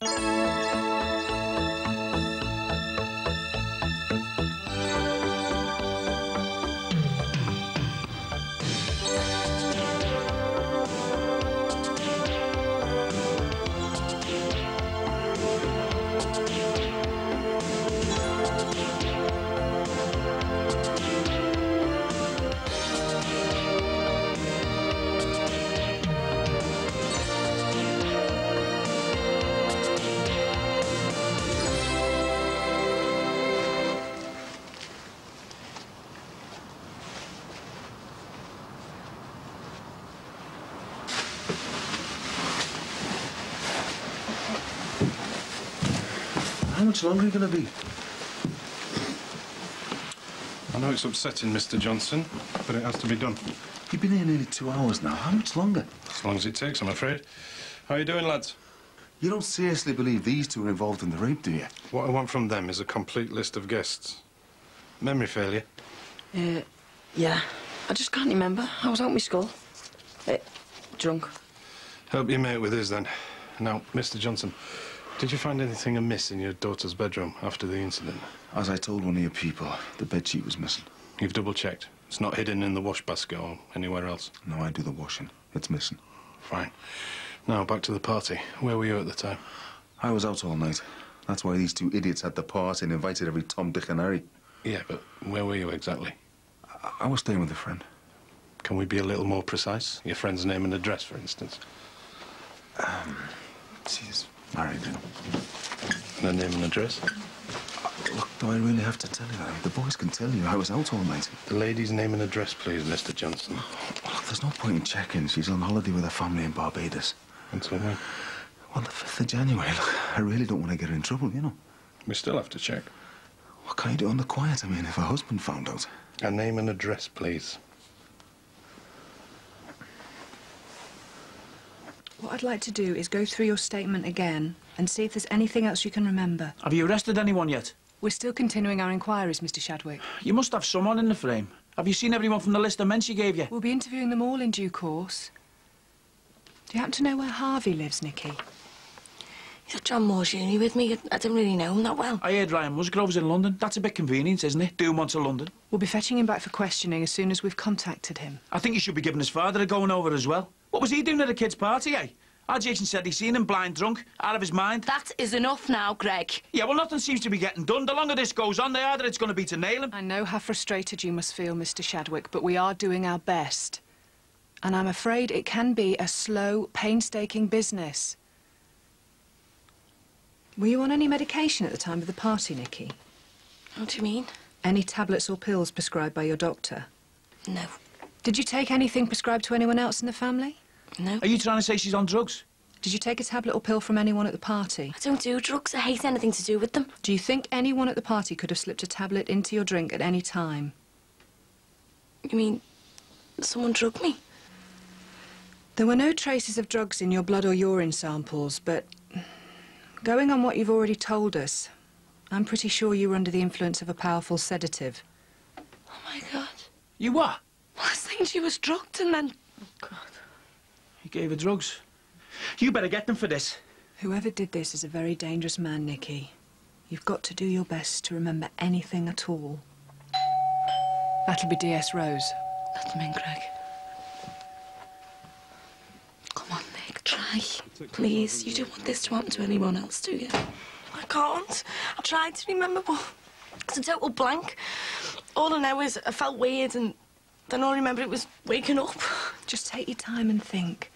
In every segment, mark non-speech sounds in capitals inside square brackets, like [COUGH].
How much longer are you going to be? I know it's upsetting, Mr. Johnson, but it has to be done. You've been here nearly two hours now. How much longer? As long as it takes, I'm afraid. How are you doing, lads? You don't seriously believe these two are involved in the rape, do you? What I want from them is a complete list of guests. Memory failure? Uh, yeah. I just can't remember. I was out my school. Uh, drunk. Help your mate with his, then. Now, Mr. Johnson, did you find anything amiss in your daughter's bedroom after the incident? As I told one of your people, the bedsheet was missing. You've double-checked. It's not hidden in the wash basket or anywhere else. No, I do the washing. It's missing. Fine. Now, back to the party. Where were you at the time? I was out all night. That's why these two idiots had the party and invited every Tom, Dick and Harry. Yeah, but where were you exactly? I, I was staying with a friend. Can we be a little more precise? Your friend's name and address, for instance. Um, she's married. And her name and address? Uh, look, do I really have to tell you that? The boys can tell you I was out all night. The lady's name and address, please, Mr. Johnson. Look, there's no point in checking. She's on holiday with her family in Barbados. Until when? Well, the 5th of January. Look, I really don't want to get her in trouble, you know. We still have to check. What can I do on the quiet? I mean, if her husband found out. Her name and address, please. What I'd like to do is go through your statement again and see if there's anything else you can remember. Have you arrested anyone yet? We're still continuing our inquiries, Mr Shadwick. You must have someone in the frame. Have you seen everyone from the list of men she gave you? We'll be interviewing them all in due course. Do you happen to know where Harvey lives, Nikki? He's at John Moores uni with me. I didn't really know him that well. I heard Ryan Musgrove's in London. That's a bit convenient, isn't it? Do one to London. We'll be fetching him back for questioning as soon as we've contacted him. I think you should be giving his father a going over as well. What was he doing at a kid's party, eh? Our Jason said he seen him blind drunk, out of his mind. That is enough now, Greg. Yeah, well, nothing seems to be getting done. The longer this goes on, the harder it's going to be to nail him. I know how frustrated you must feel, Mr Shadwick, but we are doing our best. And I'm afraid it can be a slow, painstaking business. Were you on any medication at the time of the party, Nikki? What do you mean? Any tablets or pills prescribed by your doctor? No. Did you take anything prescribed to anyone else in the family? No. Are you trying to say she's on drugs? Did you take a tablet or pill from anyone at the party? I don't do drugs. I hate anything to do with them. Do you think anyone at the party could have slipped a tablet into your drink at any time? You mean someone drugged me? There were no traces of drugs in your blood or urine samples, but going on what you've already told us, I'm pretty sure you were under the influence of a powerful sedative. Oh, my God. You what? I was thinking she was drugged and then... Oh, God. He gave her drugs. You better get them for this. Whoever did this is a very dangerous man, Nikki. You've got to do your best to remember anything at all. That'll be DS Rose. Let them in, Greg. Come on, Nick, try. Please, you don't want this to happen to anyone else, do you? I can't. I tried to remember, but it's a total blank. All I know is I felt weird and then all I remember it was waking up. Just take your time and think.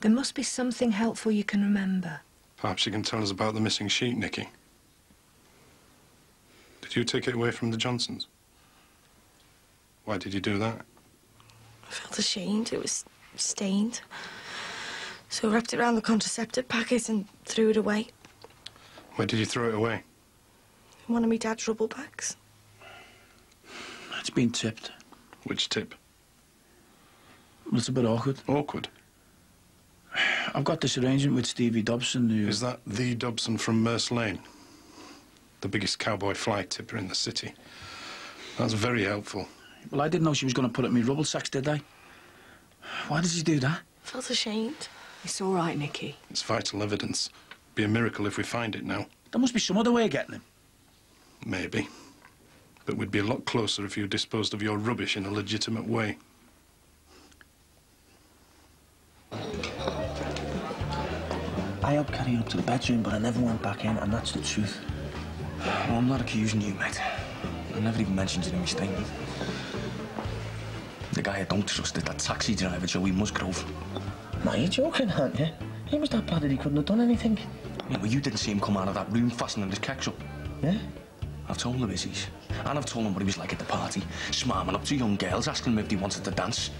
There must be something helpful you can remember. Perhaps you can tell us about the missing sheet, Nikki. Did you take it away from the Johnsons? Why did you do that? I felt ashamed. It was stained. So I wrapped it around the contraceptive packet and threw it away. Where did you throw it away? in One of my dad's rubble bags. It's been tipped. Which tip? Well, it's a bit awkward. Awkward. I've got this arrangement with Stevie Dobson who... Is that the Dobson from Merce Lane? The biggest cowboy fly tipper in the city. That's very helpful. Well, I didn't know she was going to put it in me rubble sacks, did I? Why did she do that? I felt ashamed. It's all right, Nikki. It's vital evidence. Be a miracle if we find it now. There must be some other way of getting him. Maybe. But we'd be a lot closer if you disposed of your rubbish in a legitimate way. I helped carry her up to the bedroom, but I never went back in, and that's the truth. Well, I'm not accusing you, mate. I never even mentioned it in my statement. The guy I don't trust is that taxi driver, Joey Musgrove. No, you're joking, aren't you? He was that bad that he couldn't have done anything. Yeah, well, you didn't see him come out of that room fastening his kicks up. Yeah? I've told the busies. And I've told him what he was like at the party, smarming up to young girls, asking them if they wanted to dance.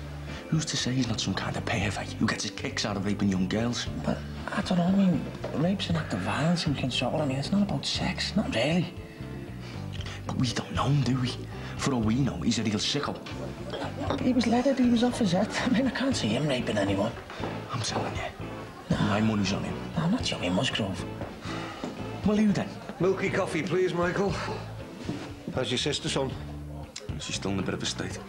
Who's to say he's not some kind of pervert who gets his kicks out of raping young girls? But I don't know, I mean, rape's an act of violence and we can sort I mean, it's not about sex, not really. But we don't know him, do we? For all we know, he's a real sicko. He was leaded, he was off his head. I mean, I can't see him raping anyone. I'm telling you. My money's on him. No, not Johnny Musgrove. Well, you then? Milky coffee, please, Michael. How's your sister, son? She's still in a bit of a state.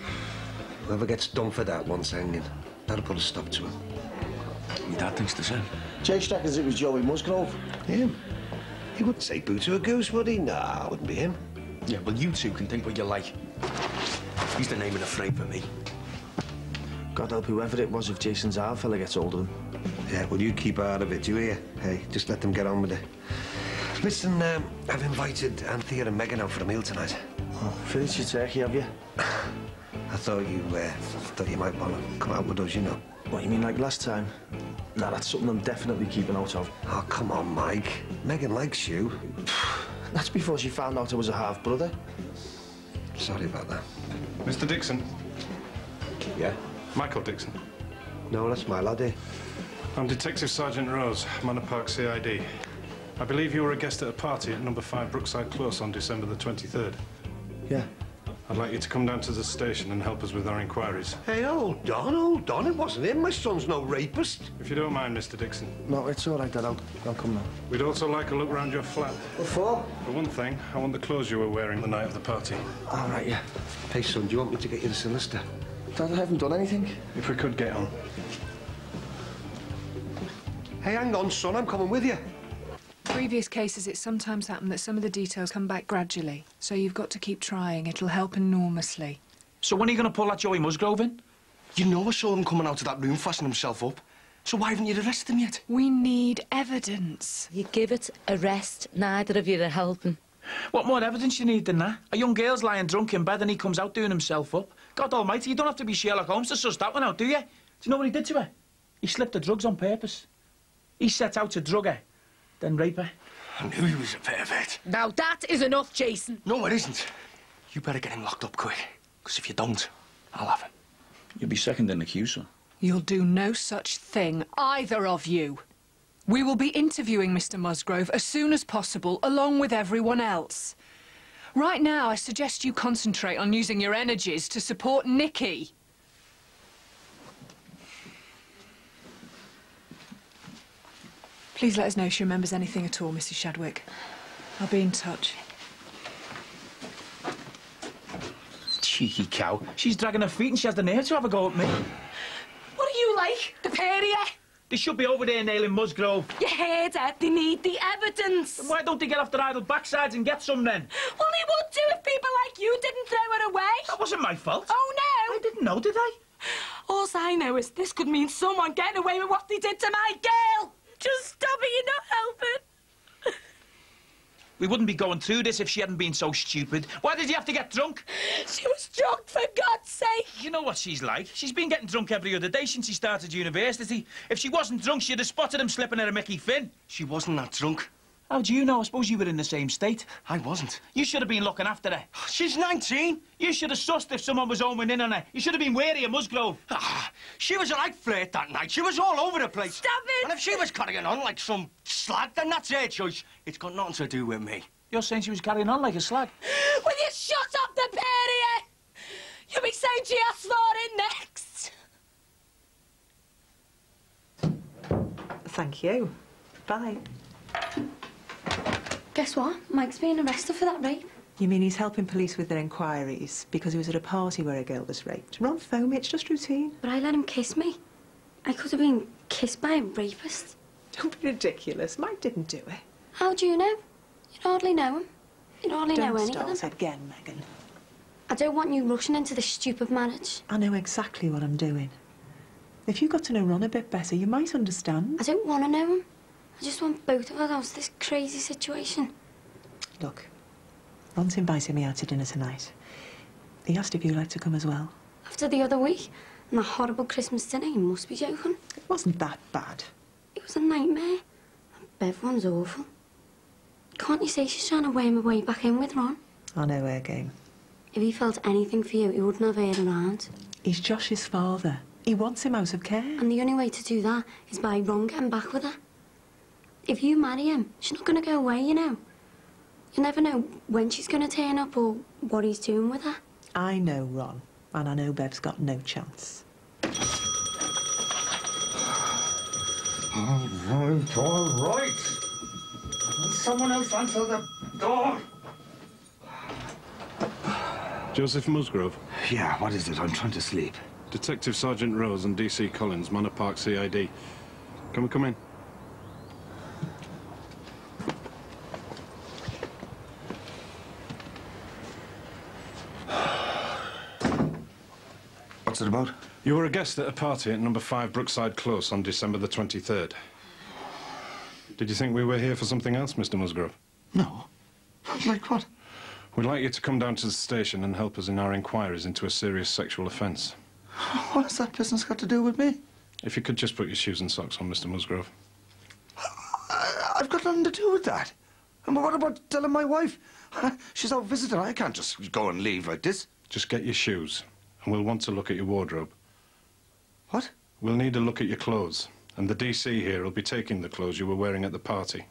Whoever gets done for that once hanging, that'll put a stop to him. My dad thinks the same. Chase reckons it was Joey Musgrove. Him? He wouldn't say boo to a goose, would he? Nah, wouldn't be him. Yeah, well, you two can think what you like. He's the name of the frame for me. God help whoever it was if Jason's our fella gets hold of him. Yeah, well, you keep out of it, do you hear? Hey, just let them get on with it. Listen, um, I've invited Anthea and Megan out for a meal tonight. Oh, finished your turkey, have you? [LAUGHS] I thought you, uh, thought you might want to come out with us, you know. What, you mean like last time? Nah, that's something I'm definitely keeping out of. Oh, come on, Mike. Megan likes you. [SIGHS] That's before she found out I was a half-brother. Sorry about that. Mr. Dixon. Yeah? Michael Dixon. No, that's my lad here. I'm Detective Sergeant Rose, Manor Park CID. I believe you were a guest at a party at number 5 Brookside Close on December the 23rd. Yeah. I'd like you to come down to the station and help us with our inquiries. Hey, hold on, hold on. It wasn't him. My son's no rapist. If you don't mind, Mr. Dixon. No, it's all right, Dad. I'll, I'll come now. We'd also like a look round your flat. What for? For one thing, I want the clothes you were wearing the night of the party. All right, yeah. Hey, son, do you want me to get you the sinister? Dad, I haven't done anything. If we could get on. Hey, hang on, son. I'm coming with you. Previous cases, it's sometimes happened that some of the details come back gradually. So you've got to keep trying. It'll help enormously. So when are you going to pull that Joey Musgrove in? You know I saw him coming out of that room fastening himself up. So why haven't you arrested him yet? We need evidence. You give it a rest, neither of you are helping. What more evidence you need than that? A young girl's lying drunk in bed and he comes out doing himself up. God almighty, you don't have to be Sherlock Holmes to suss that one out, do you? Do you know what he did to her? He slipped the drugs on purpose. He set out to drug her, then rape her. I knew he was a pervert. Now that is enough, Jason. No, it isn't. You better get him locked up quick. Because if you don't, I'll have him. You'll be second in the queue, son. You'll do no such thing, either of you. We will be interviewing Mr. Musgrove as soon as possible, along with everyone else. Right now, I suggest you concentrate on using your energies to support Nikki. Please let us know if she remembers anything at all, Mrs. Shadwick. I'll be in touch. Cheeky cow. She's dragging her feet and she has the nerve to have a go at me. What are you like? The pair of eh? you? They should be over there nailing Musgrove. You heard her. They need the evidence. Why don't they get off their idle backsides and get some then? Well, they would do if people like you didn't throw it away. That wasn't my fault. Oh, no. I didn't know, did I? All I know is this could mean someone getting away with what they did to my girl. Just stop it. You're not helping. We wouldn't be going through this if she hadn't been so stupid. Why did you have to get drunk? She was drunk, for God's sake. You know what she's like. She's been getting drunk every other day since she started university. If she wasn't drunk, she'd have spotted him slipping at a Mickey Finn. She wasn't that drunk. How do you know? I suppose you were in the same state. I wasn't. You should have been looking after her. She's 19. You should have sussed if someone was homing in on her. You should have been wary of Musgrove. Ah, she was a right flirt that night. She was all over the place. Stop it. And if she was carrying on like some slag, then that's her choice. It's got nothing to do with me. You're saying she was carrying on like a slag. Will you shut up the pair of you? You'll be saying she asked for it next. Thank you. Bye. Guess what? Mike's being arrested for that rape. You mean he's helping police with their inquiries because he was at a party where a girl was raped? Ron foamy, it's just routine. But I let him kiss me. I could have been kissed by a rapist. Don't be ridiculous. Mike didn't do it. How do you know? You hardly know him. You hardly know Don't any of them. start again, Megan. I don't want you rushing into this stupid marriage. I know exactly what I'm doing. If you got to know Ron a bit better, you might understand. I don't want to know him. I just want both of us out of this crazy situation. Look, Ron's invited me out to dinner tonight. He asked if you'd like to come as well. After the other week and that horrible Christmas dinner, you must be joking. It wasn't that bad. It was a nightmare. And Bev one's awful. Can't you say she's trying to worm her way back in with Ron? I know her game. If he felt anything for you, he wouldn't have her around. He's Josh's father. He wants him out of care. And the only way to do that is by Ron getting back with her. If you marry him, she's not going to go away, you know. You never know when she's going to turn up or what he's doing with her. I know Ron, and I know Bev's got no chance. All right, all right. Someone else answer the door. Joseph Musgrove. Yeah, what is it? I'm trying to sleep. Detective Sergeant Rose and DC Collins, Manor Park CID. Can we come in? What's it about? You were a guest at a party at number 5 Brookside Close on December the 23rd. Did you think we were here for something else, Mr. Musgrove? No. Like what? We'd like you to come down to the station and help us in our inquiries into a serious sexual offence. What has that business got to do with me? If you could just put your shoes and socks on, Mr. Musgrove. I've got nothing to do with that. And what about telling my wife? [LAUGHS] She's out visiting. I can't just go and leave like this. Just get your shoes, and we'll want to look at your wardrobe. What? We'll need a look at your clothes, and the DC here will be taking the clothes you were wearing at the party.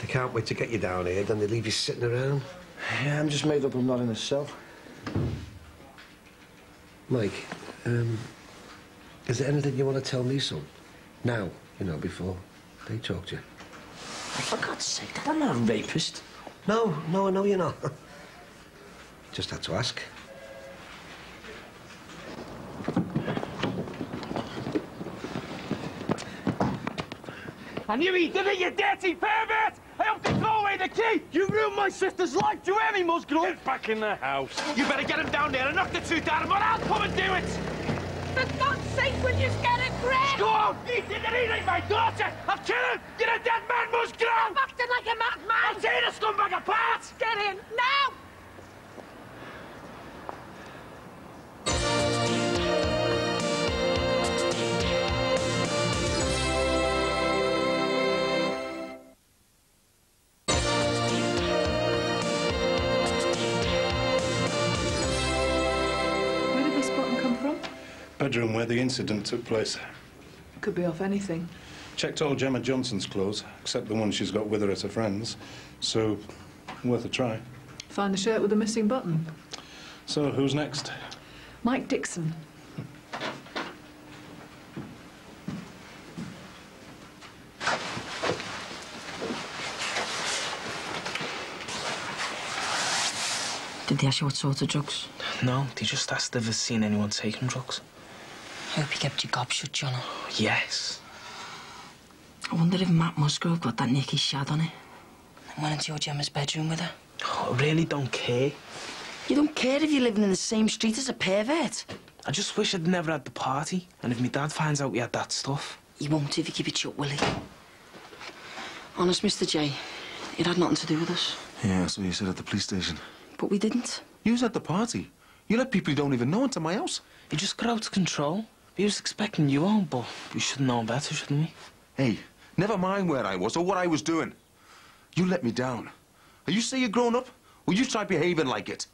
They can't wait to get you down here, then they leave you sitting around. Yeah, I'm just made up I'm not in a cell. Mike, um, is there anything you want to tell me, son? Now, you know, before they talked to you. For God's sake, I'm not a rapist. No, no, I know you're not. Just had to ask. I knew he did it, you dirty pervert! I helped him throw away the key! You ruined my sister's life, do you hear me, Musgrove? Get back in the house. You better get him down there and knock the truth out of him, or I'll come and do it! For God's sake, will you get Greg? Go on! He did ain't my daughter! I'll kill him! You're a dead man, Musgrove! Stop acting like a madman! I'll tear the scumbag apart! Get in, now! Bedroom where the incident took place. Could be off anything. Checked all Gemma Johnson's clothes, except the one she's got with her at her friend's. So, worth a try. Find the shirt with the missing button. So, who's next? Mike Dixon. Did they ask you what sort of drugs? No, they just asked if they've seen anyone taking drugs. I hope you kept your gob shut, John. Yes. I wonder if Matt Musgrove got that Nikki shad on it and went into your Gemma's bedroom with her. Oh, I really don't care. You don't care if you're living in the same street as a pervert. I just wish I'd never had the party. And if my dad finds out we had that stuff... He won't if you keep it shut, will he? Honest, Mr. J, it had nothing to do with us. Yeah, so you said at the police station. But we didn't. You was at the party. You let people you don't even know into my house. He just got out of control. He was expecting you home, but we should know better, shouldn't we? Hey, never mind where I was or what I was doing. You let me down. Are you say you're grown up? Or you try behaving like it?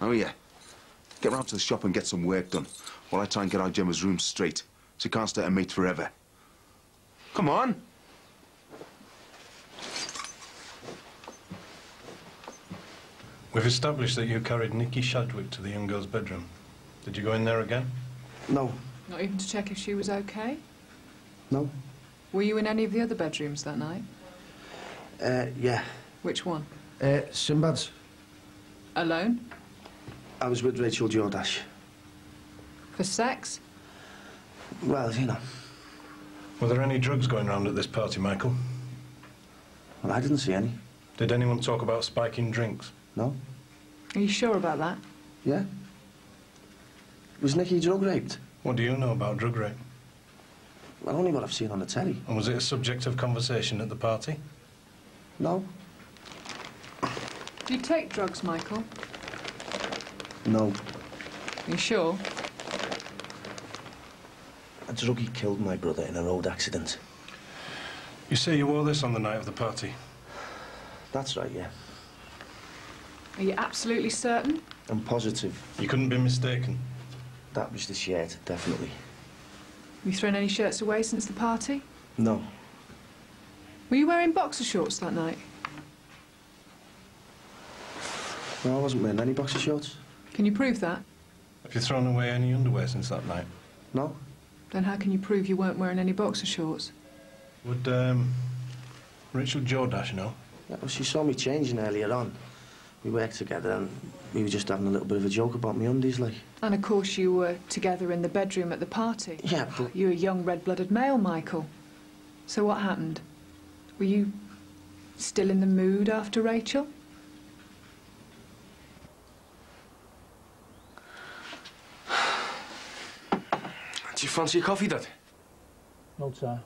Oh, yeah. Get round to the shop and get some work done while I try and get our Gemma's room straight so you can't stay a mate forever. Come on. We've established that you carried Nikki Shadwick to the young girl's bedroom. Did you go in there again? No, Not even to check if she was okay? no. Were you in any of the other bedrooms that night? Uh, yeah. Which one? Uh, Sinbad's. Alone? I was with Rachel Jordache. For sex? Well, you know. Were there any drugs going around at this party, Michael? Well, I didn't see any. Did anyone talk about spiking drinks? No? Are you sure about that? Yeah? Was Nikki drug raped? What do you know about drug rape? Well, only what I've seen on the telly. And was it a subject of conversation at the party? No? Do you take drugs, Michael? No. Are you sure? A druggie killed my brother in a road accident. You say you wore this on the night of the party? That's right, yeah. Are you absolutely certain? I'm positive. You couldn't be mistaken. That was the shirt, definitely. Have you thrown any shirts away since the party? No. Were you wearing boxer shorts that night? No, I wasn't wearing any boxer shorts. Can you prove that? Have you thrown away any underwear since that night? No. Then how can you prove you weren't wearing any boxer shorts? Would, um, Rachel Jordache know? Yeah, well, she saw me changing earlier on. We worked together and we were just having a little bit of a joke about me undies, like. And of course you were together in the bedroom at the party. Yeah, but... You're a young red-blooded male, Michael. So what happened? Were you still in the mood after Rachel? [SIGHS] Do you fancy a coffee, Dad? No, sir.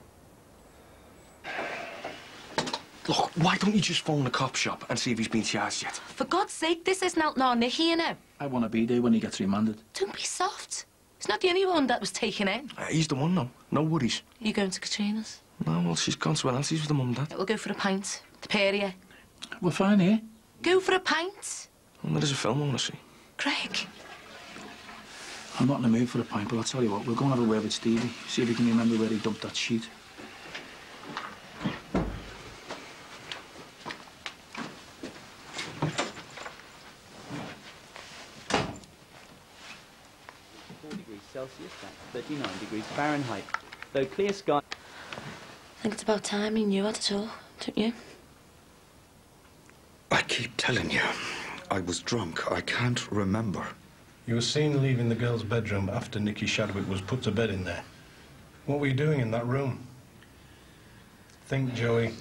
Look, why don't you just phone the cop shop and see if he's been charged yet? For God's sake, this isn't out now, Nikki, you know. I want to be there when he gets remanded. Don't be soft. He's not the only one that was taken in. Uh, he's the one, though. No worries. You going to Katrina's? No, well, she's gone to else. He's with the mum and dad. We'll go for a pint. The pair of you. We're fine here. Go for a pint. Well, there is a film I want to see. Craig. I'm not in the mood for a pint, but I'll tell you what, we'll go and have a word with Stevie. See if he can remember where he dumped that sheet. Celsius, that's 39 degrees Fahrenheit. Though clear sky... I think it's about time you knew it at all, don't you? I keep telling you, I was drunk. I can't remember. You were seen leaving the girl's bedroom after Nikki Shadwick was put to bed in there. What were you doing in that room? Think, Joey.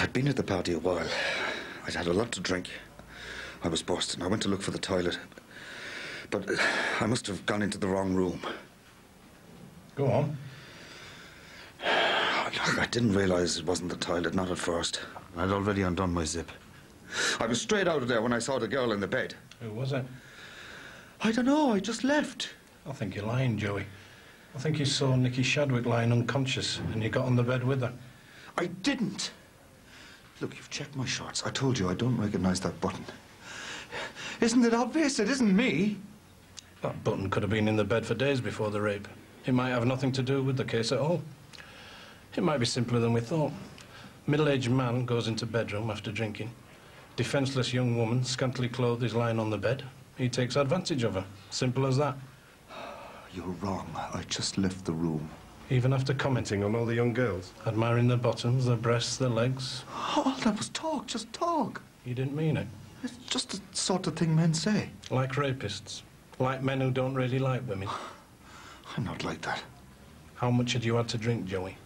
I'd been at the party a while. I'd had a lot to drink. I was Boston. I went to look for the toilet. But uh, I must have gone into the wrong room. Go on. [SIGHS] I didn't realize it wasn't the toilet, not at first. I'd already undone my zip. I was straight out of there when I saw the girl in the bed. Who was it? I don't know, I just left. I think you're lying, Joey. I think you saw Nikki Shadwick lying unconscious and you got on the bed with her. I didn't. Look, you've checked my shorts. I told you I don't recognize that button. Isn't it obvious it isn't me? That button could have been in the bed for days before the rape. It might have nothing to do with the case at all. It might be simpler than we thought. Middle-aged man goes into bedroom after drinking. Defenseless young woman, scantily clothed, is lying on the bed. He takes advantage of her. Simple as that. [SIGHS] You're wrong. I just left the room. Even after commenting on all the young girls, admiring their bottoms, their breasts, their legs. [GASPS] All that was talk, just talk. You didn't mean it. It's just the sort of thing men say. Like rapists. Like men who don't really like women. [SIGHS] I'm not like that. How much had you had to drink, Joey?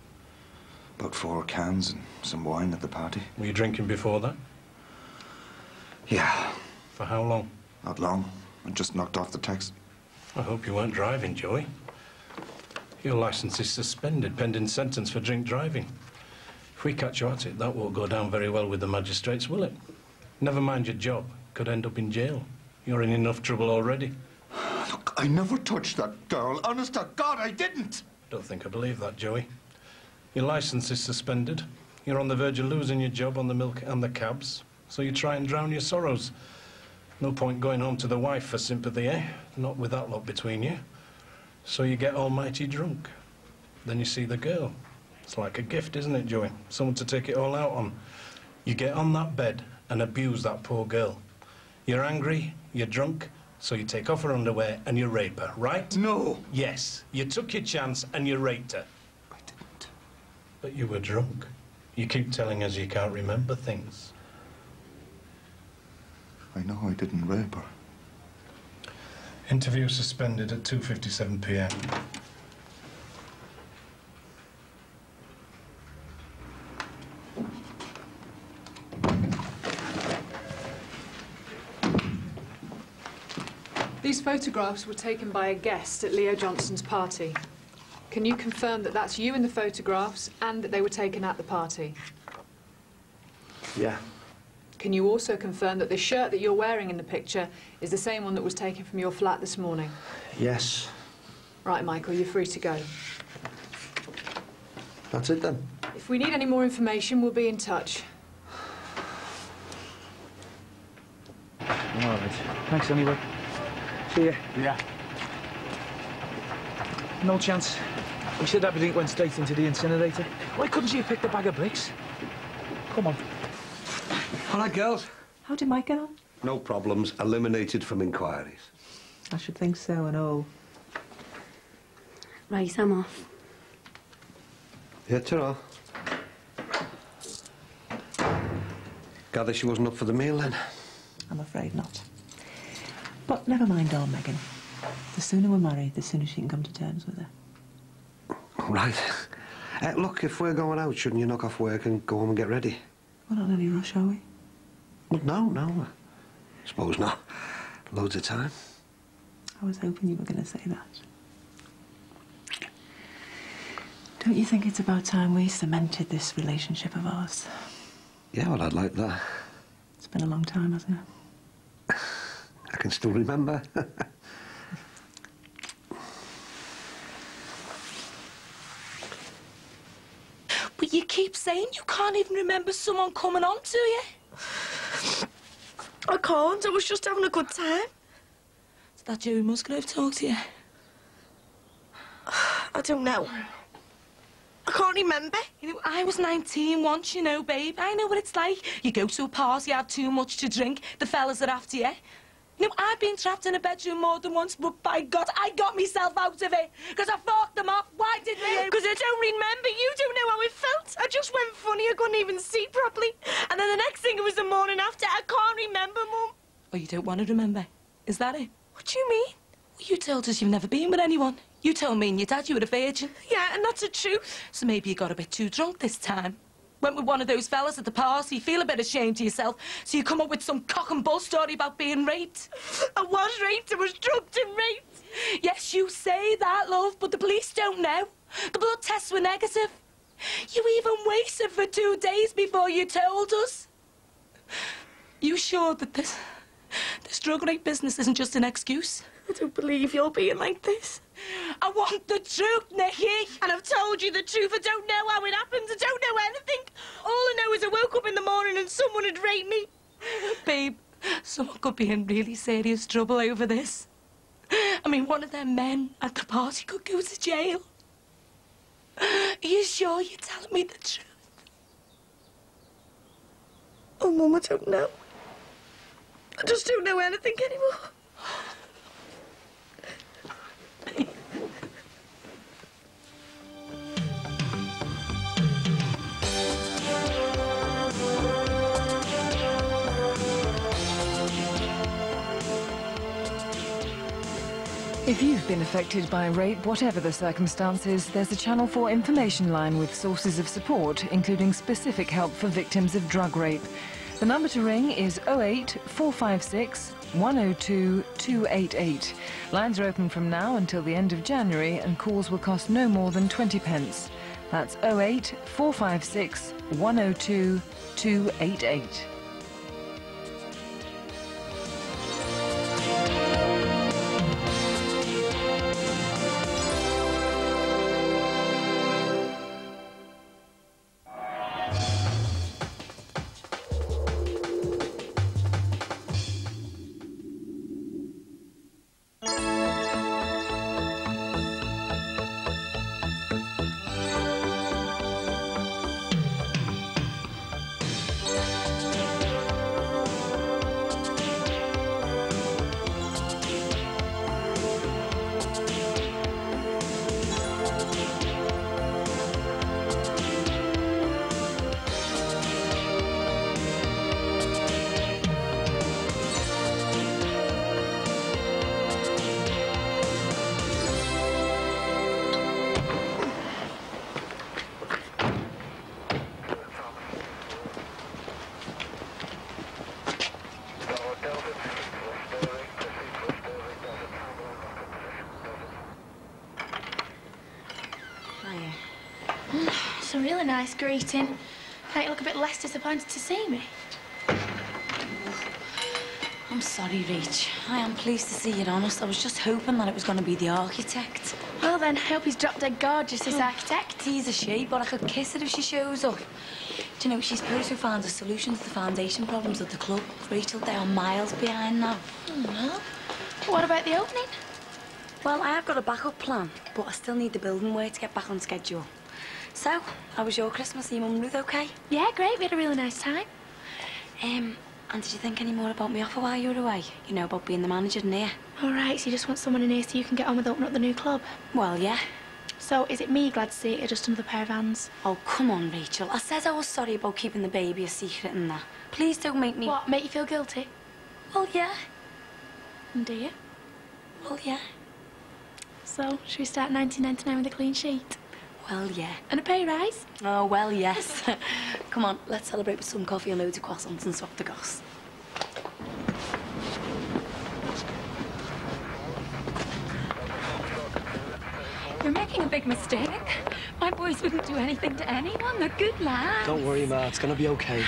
About four cans and some wine at the party. Were you drinking before that? Yeah. For how long? Not long. I just knocked off the text. I hope you weren't driving, Joey. Your license is suspended pending sentence for drink driving. If we catch you at it, that won't go down very well with the magistrates, will it? Never mind your job. Could end up in jail. You're in enough trouble already. I never touched that girl. Honest to God, I didn't. Don't think I believe that, Joey. Your license is suspended. You're on the verge of losing your job on the milk and the cabs. So you try and drown your sorrows. No point going home to the wife for sympathy, eh? Not with that lot between you. So you get almighty drunk. Then you see the girl. It's like a gift, isn't it, Joey? Someone to take it all out on. You get on that bed and abuse that poor girl. You're angry, you're drunk, so you take off her underwear and you rape her, right? No. Yes. You took your chance and you raped her. I didn't. But you were drunk. You keep telling us you can't remember things. I know I didn't rape her. Interview suspended at 2.57 p.m. photographs were taken by a guest at Leo Johnson's party. Can you confirm that that's you in the photographs and that they were taken at the party? Yeah. Can you also confirm that the shirt that you're wearing in the picture is the same one that was taken from your flat this morning? Yes. Right, Michael, you're free to go. That's it then. If we need any more information, we'll be in touch. All right. Thanks anyway. See ya. Yeah. No chance. We said everything went straight into the incinerator. Why couldn't you have picked a bag of bricks? Come on. All right, girls. How did Mike get on? No problems. Eliminated from inquiries. I should think so and all. Right, I'm off. Yeah, ta Gather she wasn't up for the meal then? I'm afraid not. But never mind old Megan. The sooner we're married, the sooner she can come to terms with her. Right. Uh, look, if we're going out, shouldn't you knock off work and go home and get ready? We're not in any rush, are we? Well, no, no. Suppose not. Loads of time. I was hoping you were going to say that. Don't you think it's about time we cemented this relationship of ours? Yeah, well, I'd like that. It's been a long time, hasn't it? I can still remember. But you keep saying you can't even remember someone coming on to you. I can't. I was just having a good time. Did that Joey Musgrove talk to you? [SIGHS] I don't know. I can't remember. You know, I was 19 once, you know, babe. I know what it's like. You go to a party, you have too much to drink, the fellas are after you. Know, I've been trapped in a bedroom more than once, but by God, I got myself out of it. Because I fought them off. Why didn't you? Because I don't remember. You don't know how it felt. I just went funny. I couldn't even see properly. And then the next thing it was the morning after. I can't remember, Mum. Oh, you don't want to remember? Is that it? What do you mean? Well, you told us you've never been with anyone. You told me and your dad you were a virgin. Yeah, and that's the truth. So maybe you got a bit too drunk this time. Went with one of those fellas at the party, feel a bit ashamed of yourself, so you come up with some cock and bull story about being raped. I was raped. I was drugged and raped. Yes, you say that, love, but the police don't know. The blood tests were negative. You even waited for two days before you told us. You sure that this, this drug rape business isn't just an excuse? I don't believe you're being like this. I want the truth, Nikki. And I've told you the truth. I don't know how it happened. I don't know anything. All I know is I woke up in the morning and someone had raped me. Babe, someone could be in really serious trouble over this. I mean, one of them men at the party could go to jail. Are you sure you're telling me the truth? Oh, Mum, I don't know. I just don't know anything anymore. If you've been affected by rape, whatever the circumstances, there's a Channel 4 information line with sources of support, including specific help for victims of drug rape. The number to ring is 08 456 102 288. Lines are open from now until the end of January, and calls will cost no more than 20 pence. That's 08 456 102 288. Nice greeting. Make you look a bit less disappointed to see me. I'm sorry, Rach. I am pleased to see you're honest. I was just hoping that it was going to be the architect. Well then, I hope he's drop dead gorgeous, this oh, architect. He's a she, but I could kiss her if she shows up. Do you know, she's supposed to find a solution to the foundation problems of the club. Rachel, they are miles behind now. Hmm, well, what about the opening? Well, I have got a backup plan, but I still need the building work to get back on schedule. So, how was your Christmas? Are you mum and Ruth okay? Yeah, great. We had a really nice time. Um, and did you think any more about me offer while you were away? You know, about being the manager in here? All right, so you just want someone in here so you can get on with opening up the new club? Well, yeah. So, is it me glad to see it or just another pair of hands? Oh, come on, Rachel. I said I was sorry about keeping the baby a secret and that. Please don't make me... What, make you feel guilty? Well, yeah. And do you? Well, yeah. So, should we start 1999 with a clean sheet? Well, yeah. And a pay rise? Oh, well, yes. [LAUGHS] Come on, let's celebrate with some coffee and loads of croissants and swap the goss. You're making a big mistake. My boys wouldn't do anything to anyone. They're good lads. Don't worry, Ma. It's gonna be okay.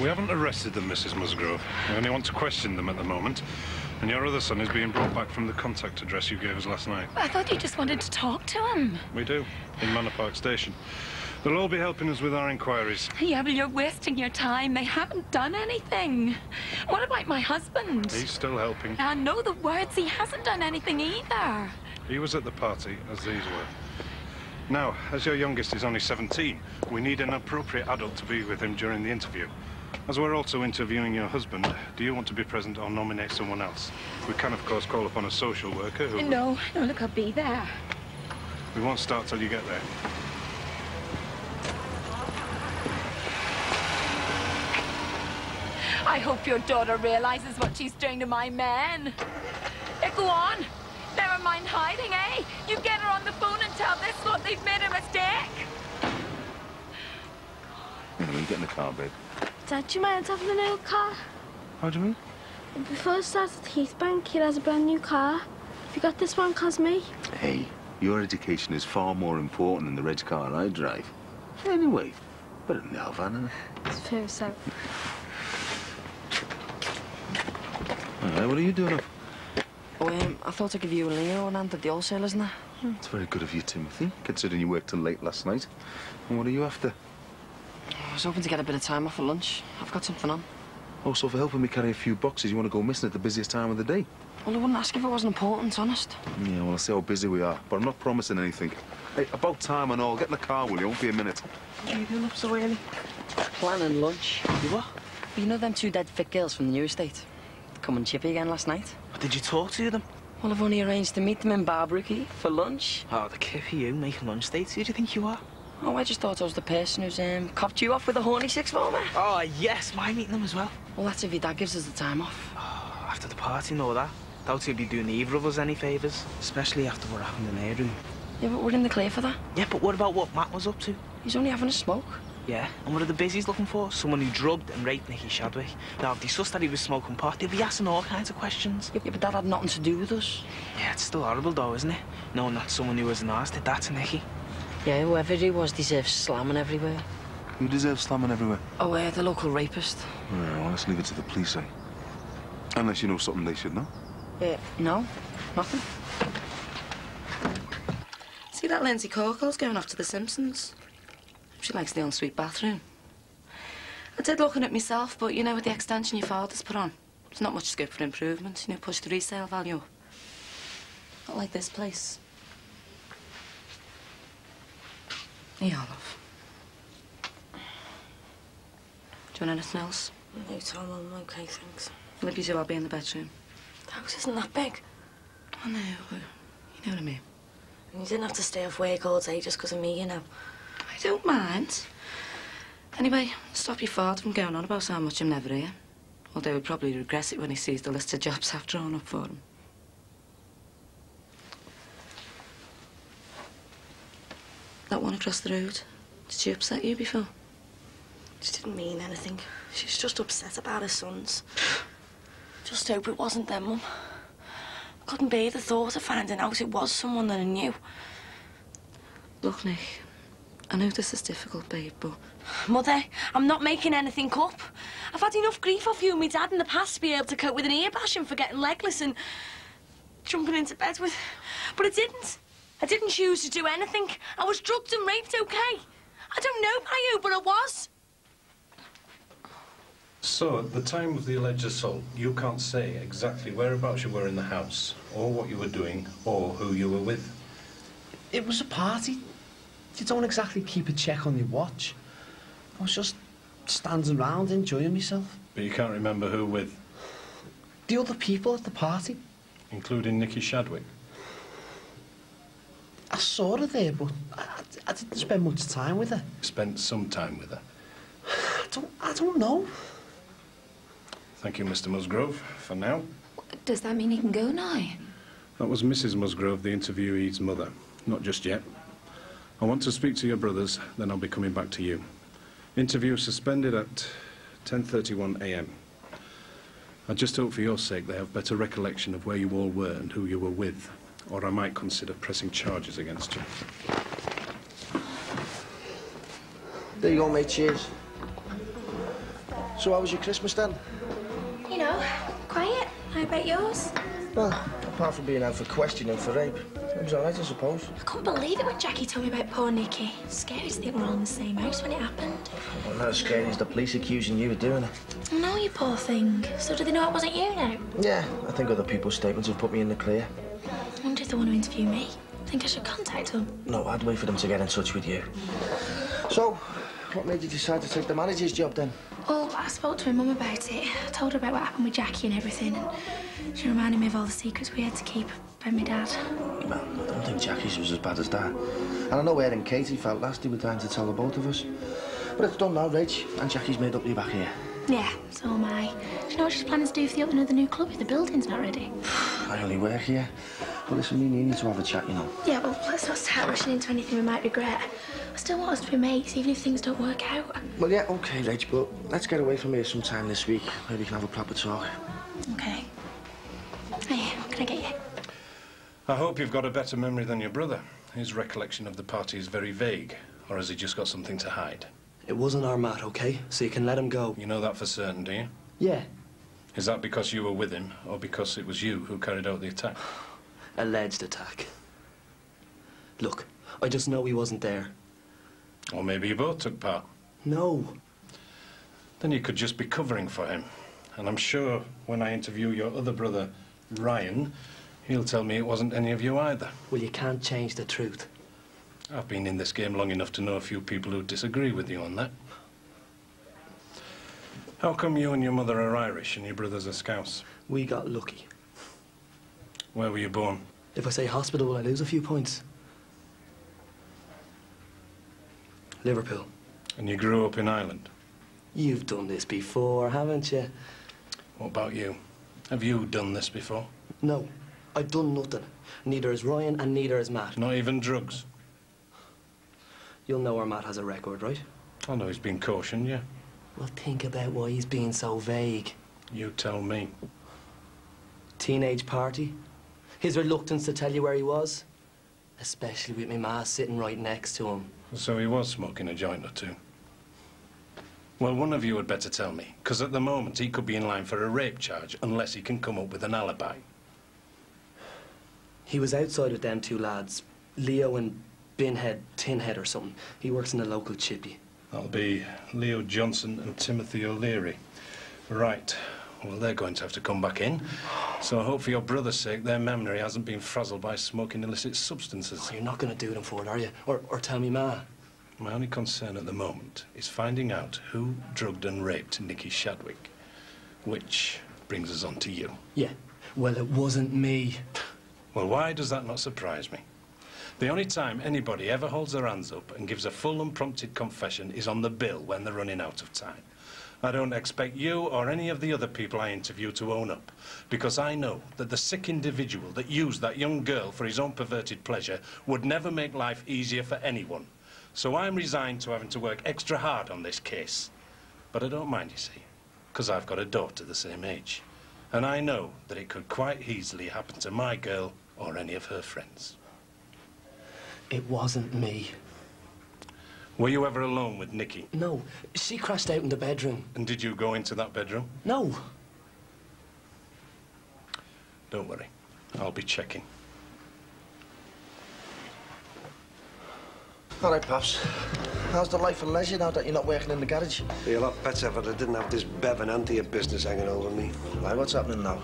We haven't arrested them, Mrs. Musgrove. We only want to question them at the moment. And your other son is being brought back from the contact address you gave us last night. I thought you just wanted to talk to him. We do, in Manor Park Station. They'll all be helping us with our inquiries. Yeah, but you're wasting your time. They haven't done anything. What about my husband? He's still helping. I know the words. He hasn't done anything either. He was at the party, as these were. Now, as your youngest is only 17, we need an appropriate adult to be with him during the interview. As we're also interviewing your husband, do you want to be present or nominate someone else? We can, of course, call upon a social worker who... No, no, look, I'll be there. We won't start till you get there. I hope your daughter realizes what she's doing to my men. Yeah, go on. Never mind hiding, eh? You get her on the phone and tell this lot they've made a mistake. You know, you get in the car, babe. Dad, do you mind having a new car? How do you mean? Before it starts at Heath Bank, he has a brand new car. Have you got this one, Cosme? Hey, your education is far more important than the red car I drive. Anyway, better than the Alvan, isn't it? It's fair, so. All right, what are you doing up? Oh, um, I thought I'd give you a Leo and hand at the wholesalers and that. It's very good of you, Timothy, considering you worked till late last night. And what are you after? I was hoping to get a bit of time off for lunch. I've got something on. Oh, also, for helping me carry a few boxes, you want to go missing at the busiest time of the day. Well, I wouldn't ask if it wasn't important, honest. Yeah, well, I see how busy we are, but I'm not promising anything. Hey, about time and all. Get in the car, will you? Won't be a minute. What are you doing up so early? Planning lunch. You what? You know them two dead fit girls from the new estate? Come and chippy again last night. Did you talk to them? Well, I've only arranged to meet them in Barbary for lunch. Oh, the kid for you, making lunch dates. Who do you think you are? Oh, I just thought I was the person who's um, copped you off with a horny six for me. Oh, yes, my meeting them as well. Well, that's if your dad gives us the time off. Oh, after the party and all that. Doubt he'll be doing either of us any favours. Especially after what happened in their room. Yeah, but we're in the clear for that. Yeah, but what about what Matt was up to? He's only having a smoke. Yeah, and what are the busies looking for? Someone who drugged and raped Nikki Shadwick. Now, if they sussed that he was smoking pot, they'd be asking all kinds of questions. Yeah, but that had nothing to do with us. Yeah, it's still horrible though, isn't it? Knowing that someone who was an arse did that to Nikki. Yeah, whoever he was deserves slamming everywhere. Who deserves slamming everywhere? Oh, uh, the local rapist. Yeah, well, let's leave it to the police, eh? Unless you know something they should know. Uh, no, nothing. See that Lindsey Corkhill's going off to The Simpsons? She likes the ensuite bathroom. I did looking at it myself, but you know, with the extension your father's put on, there's not much scope for improvement. You know, push the resale value. up. Not like this place. Hey, Olive. Do you want anything else? No, Tom, I'm okay, thanks. Libby's I'll be in the bedroom. The house isn't that big. I know, but you know what I mean. And you didn't have to stay off work all day just 'cause of me, you know. I don't mind. Anyway, stop your father from going on about how much I'm never here. Although he'll probably regret it when he sees the list of jobs I've drawn up for him. That one across the road, did she upset you before? She didn't mean anything. She's just upset about her sons. Just hope it wasn't them, Mum. Couldn't bear the thought of finding out it was someone that I knew. Look, Nick, I know this is difficult, babe, but Mother, I'm not making anything up. I've had enough grief off you and my dad in the past to be able to cope with an ear bashing for getting legless and jumping into bed with. But I didn't. I didn't choose to do anything. I was drugged and raped, okay? I don't know by you, but I was. So, at the time of the alleged assault, you can't say exactly whereabouts you were in the house, or what you were doing, or who you were with. It was a party. You don't exactly keep a check on your watch. I was just standing around enjoying myself. But you can't remember who with, The other people at the party, including Nikki Shadwick. I saw her there, but I, I- I didn't spend much time with her. Spent some time with her. I don't, I don't know. Thank you, Mr. Musgrove, for now. Does that mean he can go now? That was Mrs. Musgrove, the interviewee's mother. Not just yet. I want to speak to your brothers, then I'll be coming back to you. Interview suspended at 10.31 a.m. I just hope for your sake they have better recollection of where you all were and who you were with, or I might consider pressing charges against you. There you go, mate. Cheers. So how was your Christmas then? You know, quiet. How about yours? Well, apart from being out for questioning for rape, it was all right, I suppose. I couldn't believe it when Jackie told me about poor Nikki. Scary to think we're all in the same house when it happened. Well, not as scary as the police accusing you of doing it. No, you poor thing. So do they know it wasn't you now? Yeah, I think other people's statements have put me in the clear. I wonder if they want to interview me. I think I should contact them? No, I'd wait for them to get in touch with you. So, what made you decide to take the manager's job then? Oh, I spoke to my mum about it. I told her about what happened with Jackie and everything, and she reminded me of all the secrets we had to keep about my dad. Well, I don't think Jackie's was as bad as that. And I know Ed and Katie felt nasty with time to tell the both of us. But it's done now, Rach, and Jackie's made up you back here. Yeah, so am I. Do you know what she's planning to do for the opening of the new club if the building's not ready? [SIGHS] I only work here. But listen, me and you need to have a chat, you know. Yeah, well, let's not start rushing into anything we might regret. I still want us to be mates, even if things don't work out. Well, yeah, okay, Rach, but let's get away from here sometime this week. Maybe we can have a proper talk. Okay. Hey, what can I get you? I hope you've got a better memory than your brother. His recollection of the party is very vague, or has he just got something to hide? It wasn't our mat, okay? So you can let him go. You know that for certain, do you? Yeah. Is that because you were with him, or because it was you who carried out the attack? [SIGHS] Alleged attack. Look, I just know he wasn't there. Or maybe you both took part. No. Then you could just be covering for him. And I'm sure when I interview your other brother, Ryan, he'll tell me it wasn't any of you either. Well, you can't change the truth. I've been in this game long enough to know a few people who disagree with you on that. How come you and your mother are Irish and your brother's a Scouse? We got lucky. Where were you born? If I say hospital, will I lose a few points? Liverpool. And you grew up in Ireland? You've done this before, haven't you? What about you? Have you done this before? No. I've done nothing. Neither is Ryan and neither is Matt. Not even drugs? You'll know our Matt has a record, right? I know he's been cautioned, yeah. Well, think about why he's being so vague. You tell me. Teenage party? His reluctance to tell you where he was? Especially with me ma sitting right next to him. So he was smoking a joint or two. Well, one of you had better tell me, because at the moment he could be in line for a rape charge unless he can come up with an alibi. He was outside with them two lads, Leo and Binhead, Tinhead or something. He works in the local chippy. That'll be Leo Johnson and Timothy O'Leary. Right. Well, they're going to have to come back in. So I hope for your brother's sake their memory hasn't been frazzled by smoking illicit substances. Oh, you're not going to do them for it, are you? Or, or tell me ma? My only concern at the moment is finding out who drugged and raped Nikki Shadwick. Which brings us on to you. Yeah. Well, it wasn't me. Well, why does that not surprise me? The only time anybody ever holds their hands up and gives a full unprompted confession is on the bill when they're running out of time. I don't expect you or any of the other people I interview to own up, because I know that the sick individual that used that young girl for his own perverted pleasure would never make life easier for anyone. So I'm resigned to having to work extra hard on this case. But I don't mind, you see, because I've got a daughter the same age. And I know that it could quite easily happen to my girl or any of her friends. It wasn't me. Were you ever alone with Nikki? No. She crashed out in the bedroom. And did you go into that bedroom? No. Don't worry. I'll be checking. All right, Pops. How's the life and leisure now that you're not working in the garage? Be a lot better if I didn't have this Bev and Anthea business hanging over me. Why, what's happening now?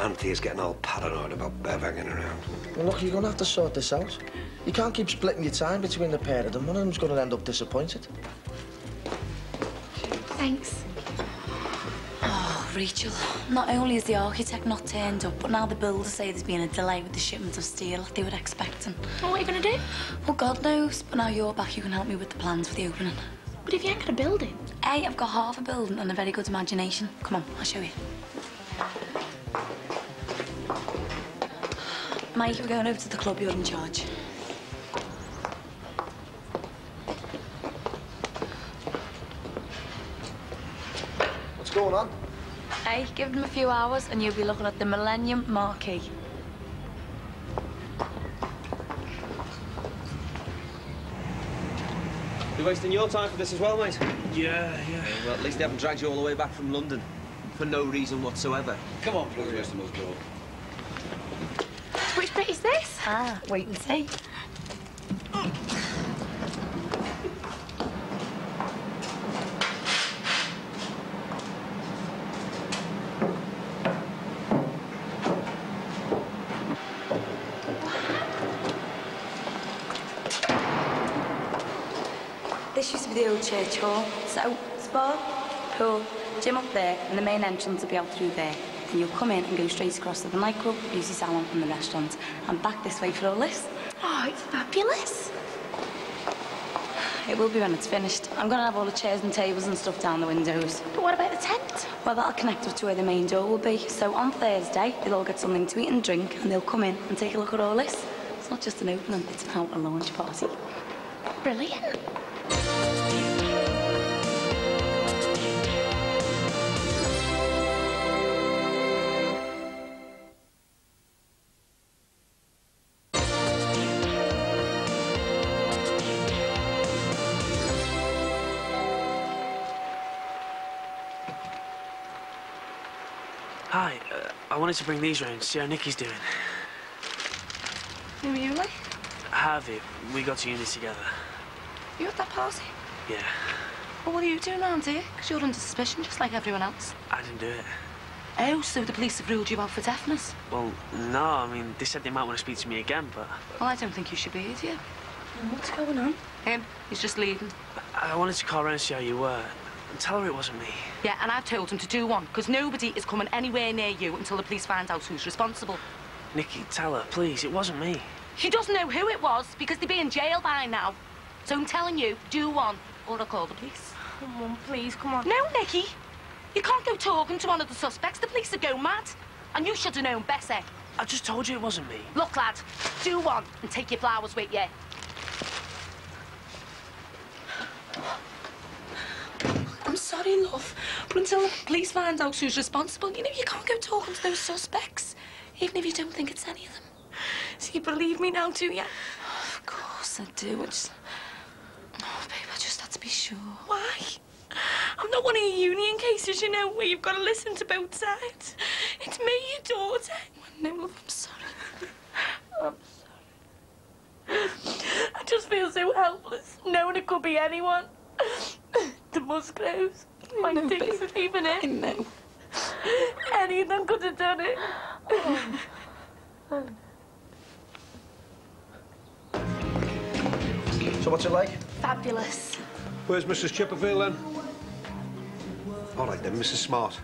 Anthea's getting all paranoid about Bev hanging around. Well, look, you're going to have to sort this out. You can't keep splitting your time between the pair of them. One of them's going to end up disappointed. Thanks. Oh, Rachel, not only is the architect not turned up, but now the builders say there's been a delay with the shipment of steel like they were expecting. What are you going to do? Well, God knows, but now you're back, you can help me with the plans for the opening. But if you ain't got a building? Hey, I've got half a building and a very good imagination. Come on, I'll show you. Mike, we're going over to the club, you're in charge. What's going on? Hey, give them a few hours and you'll be looking at the Millennium Marquee. You're wasting your time for this as well, mate? Yeah, yeah. Well, at least they haven't dragged you all the way back from London for no reason whatsoever. Come on, please, Mr. Musgrove. Which bit is this? Ah, wait and see. This used to be the old church hall. So, spa, pool, gym up there, and the main entrance will be out through there. Then you'll come in and go straight across to the nightclub, beauty salon, and the restaurant. And back this way for all this. Oh, it's fabulous. It will be when it's finished. I'm gonna have all the chairs and tables and stuff down the windows. But what about the tent? Well, that'll connect up to where the main door will be. So on Thursday, they'll all get something to eat and drink, and they'll come in and take a look at all this. It's not just an opening, it's an out and launch party. Brilliant. Hi, uh, I wanted to bring these round, see how Nikki's doing. Who are you with? Harvey, we got to uni together. You at that party? Yeah, Well, what are you doing around here? Because you're under suspicion, just like everyone else. I didn't do it. Oh, so the police have ruled you out for deafness? Well, no, I mean, they said they might want to speak to me again, but Well, I don't think you should be here, do you? What's going on? Him. He's just leaving. I wanted to call around and see how you were. And tell her it wasn't me. Yeah, and I've told him to do one, because nobody is coming anywhere near you until the police find out who's responsible. Nikki, tell her, please, it wasn't me. She doesn't know who it was, because they'd be in jail by now. So I'm telling you, do one, or I'll call the police. Come on, please, come on. No, Nikki. You can't go talking to one of the suspects. The police would go mad. And you should have known better. I just told you it wasn't me. Look, lad, do one and take your flowers with you. Sorry, love, but until the police find out who's responsible, you know, you can't go talking to those suspects, even if you don't think it's any of them. So you believe me now, do you? Of course I do. I just... Oh, babe, I just had to be sure. Why? I'm not one of your union cases, you know, where you've got to listen to both sides. It's me, your daughter. No, love, I'm sorry. I'm sorry. I just feel so helpless, knowing it could be anyone. The Musgroves, my know, Dixon, even I him. know. Any of them could have done it. So what's it like? Fabulous. Where's Mrs. Chipperfield then? All right then, Mrs. Smart.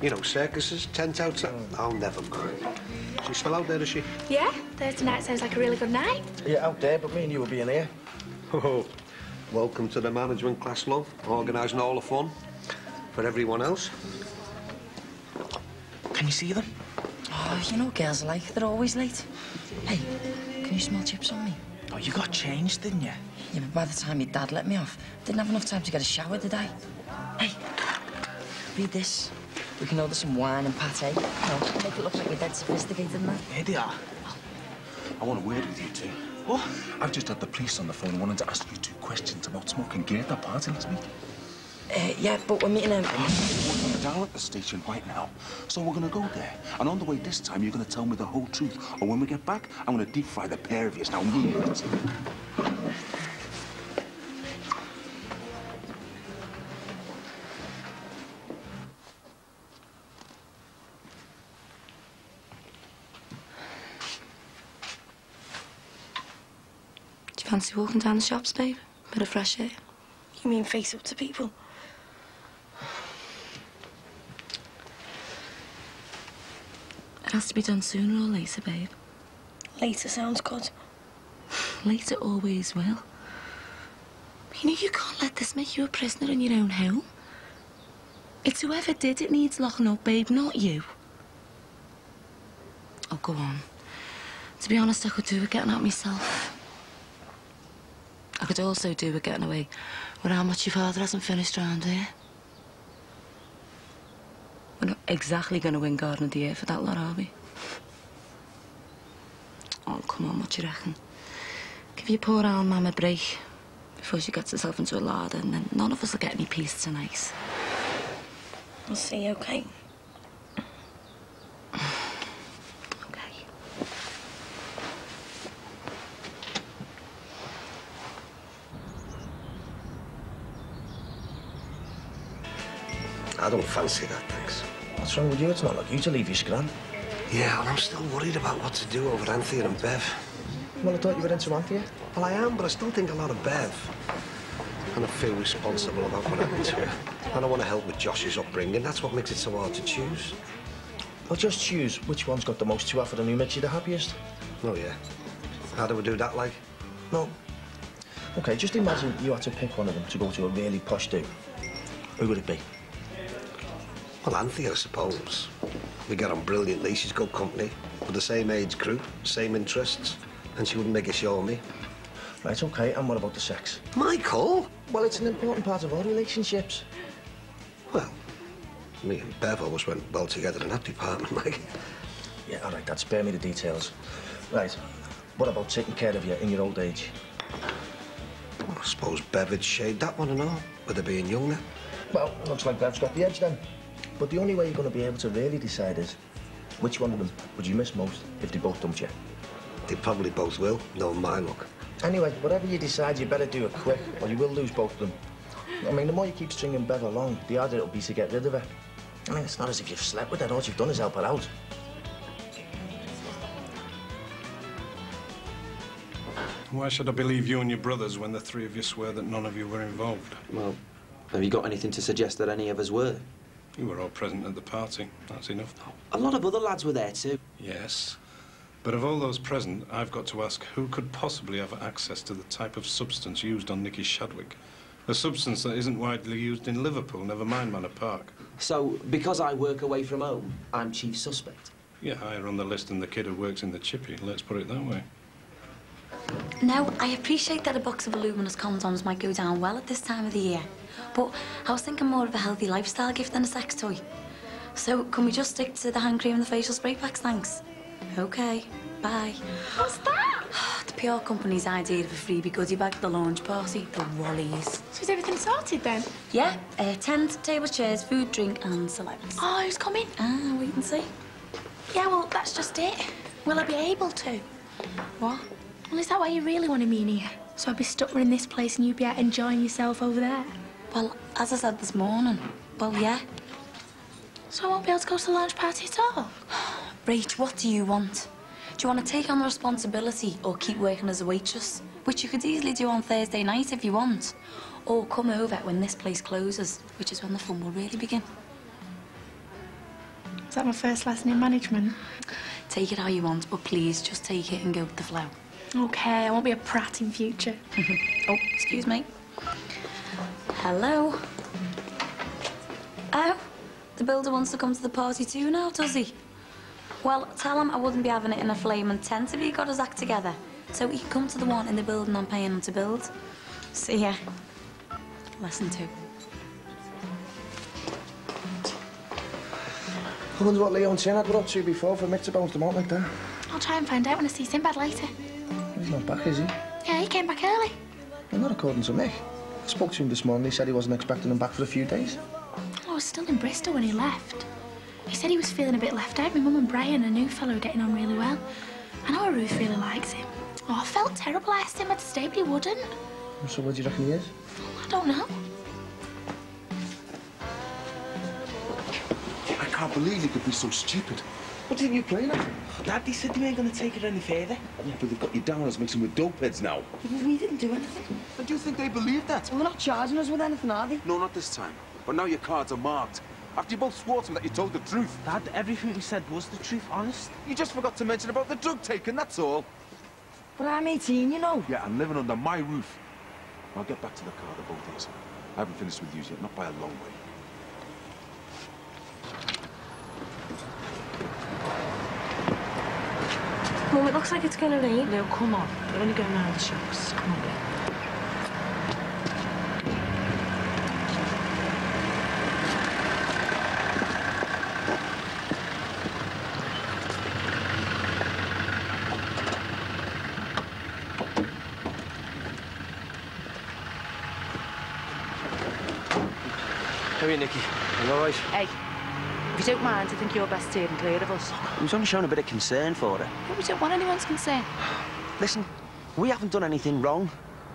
You know, circuses, tent outside. Oh, never mind. She's still out there, is she? Yeah, Thursday night sounds like a really good night. Yeah, out there, but me and you will be in here. Oh, welcome to the management class, love. Organising all the fun for everyone else. Can you see them? Oh, you know what girls are like. They're always late. Hey, can you smell chips on me? Oh, you got changed, didn't you? Yeah, but by the time your dad let me off, didn't have enough time to get a shower, did I? Hey, read this. We can order some wine and pate. You know, make it look like we're dead sophisticated and that. Here they are. I want a word with you two. What? I've just had the police on the phone wanting to ask you two questions about smoking gear at that party last week. Uh, yeah, but we're meeting him. We're down at the station right now. So we're gonna go there. And on the way this time, you're gonna tell me the whole truth. Or when we get back, I'm gonna deep fry the pair of you. Now move fancy walking down the shops, babe? Bit of fresh air. You mean face up to people? It has to be done sooner or later, babe. Later sounds good. [SIGHS] Later always will. You know you can't let this make you a prisoner in your own home. It's whoever did it needs locking up, babe, not you. Oh, go on. To be honest, I could do with getting out myself. I could also do with getting away with how much your father hasn't finished round here. We're not exactly going to win Garden of the Year for that lot, are we? Oh, come on, what do you reckon? Give your poor old mam a break before she gets herself into a larder, and then none of us will get any peace tonight. We'll see, you, okay? I don't fancy that, thanks. What's wrong with you? It's not like you to leave your scran. Yeah, and I'm still worried about what to do over Anthea and Bev. Well, I thought you were into Anthea. Well, I am, but I still think a lot of Bev. And I feel responsible about what happened to her. And I want to help with Josh's upbringing. That's what makes it so hard to choose. Well, just choose which one's got the most to offer and who makes you the happiest. Oh, yeah. How do we do that, like? No. Okay, just imagine you had to pick one of them to go to a really posh do. Who would it be? Well, I suppose. We get on brilliantly. She's good company. We're the same age group, same interests. And she wouldn't make a show of me. Right, okay, and what about the sex? Michael? Well, it's an important part of all relationships. Well, me and Bev always went well together in that department, [LAUGHS] like. Yeah, all right, Dad. spare me the details. Right, what about taking care of you in your old age? Well, I suppose Bev would shade that one and all, with her being younger. Well, looks like Bev's got the edge then. But the only way you're going to be able to really decide is which one of them would you miss most if they both dumped you? They probably both will, knowing my luck. Anyway, whatever you decide, you better do it quick, or you will lose both of them. I mean, the more you keep stringing Bev along, the harder it'll be to get rid of her. I mean, it's not as if you've slept with her. All you've done is help her out. Why should I believe you and your brothers when the three of you swear that none of you were involved? Well, have you got anything to suggest that any of us were? You were all present at the party. That's enough. A lot of other lads were there too. Yes. But of all those present, I've got to ask who could possibly have access to the type of substance used on Nikki Shadwick? A substance that isn't widely used in Liverpool, never mind Manor Park. So, because I work away from home, I'm chief suspect. Yeah, higher on the list than the kid who works in the chippy, let's put it that way. Now, I appreciate that a box of voluminous condoms might go down well at this time of the year, but I was thinking more of a healthy lifestyle gift than a sex toy. So, can we just stick to the hand cream and the facial spray packs, thanks? Okay, bye. What's that? [SIGHS] The PR company's idea of a freebie goodie bag at the launch party, the Wallies. So is everything sorted then? Yeah, uh, tent, table, chairs, food, drink, and celebs. Oh, who's coming? Ah, wait and see. Yeah, well, that's just it. Will I be able to? What? Well, is that why you really wanted me in here? So I'd be stuck in this place and you'd be out enjoying yourself over there? Well, as I said this morning, well, yeah. So I won't be able to go to the launch party at all? Rach, what do you want? Do you want to take on the responsibility or keep working as a waitress? Which you could easily do on Thursday night if you want. Or come over when this place closes, which is when the fun will really begin. Is that my first lesson in management? Take it how you want, but please just take it and go with the flow. Okay, I won't be a prat in future. [LAUGHS] oh, excuse me. Hello? Oh, the builder wants to come to the party too now, does he? Well, tell him I wouldn't be having it in a flame and tent if he got his act together. So he can come to the one in the building I'm paying him to build. See ya. Lesson two. I wonder what Leo and Sinad were up to before for Mick to bounce them out like that. I'll try and find out when I see Sinbad later. He's not back, is he? Yeah, he came back early. Well, not according to Mick. I spoke to him this morning. He said he wasn't expecting him back for a few days. Oh, I was still in Bristol when he left. He said he was feeling a bit left out. My mum and Brian and a new fellow are getting on really well. I know Ruth really likes him. Oh, I felt terrible. I asked him to stay, but he wouldn't. So where do you reckon he is? I don't know. I can't believe he could be so stupid. What didn't you play now? Oh, Dad, they said they weren't going to take it any further. Yeah, but they've got you down as mixing with dope heads now. We didn't do anything. And do you think they believe that? Well, They're not charging us with anything, are they? No, not this time. But now your cards are marked. After you both swore to me that you told the truth. Dad, everything we said was the truth, honest. You just forgot to mention about the drug taking, that's all. But I'm 18, you know. Yeah, and living under my roof. I'll get back to the car, the both of us. I haven't finished with you yet, not by a long way. Mum, it looks like it's going to rain. No, come on. We're only going round the shops. Come on, babe. How are Nicky? You all right? Hey, if you don't mind, I think you're best steering clear of us. I was only showing a bit of concern for her. Yeah, we don't want anyone's concern. [SIGHS] Listen, we haven't done anything wrong.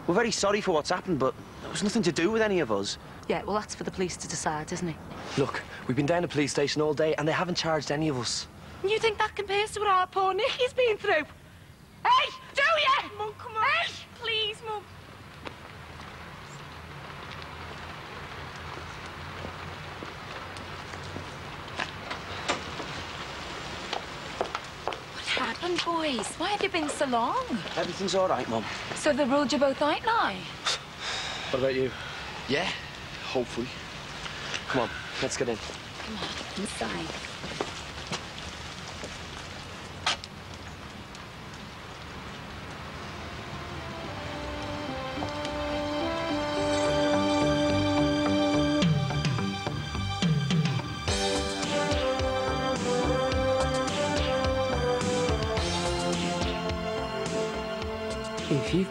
We're very sorry for what's happened, but it was nothing to do with any of us. Yeah, well, that's for the police to decide, isn't it? Look, we've been down to the police station all day and they haven't charged any of us. You think that compares to what our poor Nikki's been through? Hey, do ya? Mum, come on. Hey, please, Mum. Happened, boys? Why have you been so long? Everything's all right, Mum. So they ruled you both out now? What about you? Yeah, hopefully. Come on, let's get in. Come on, inside.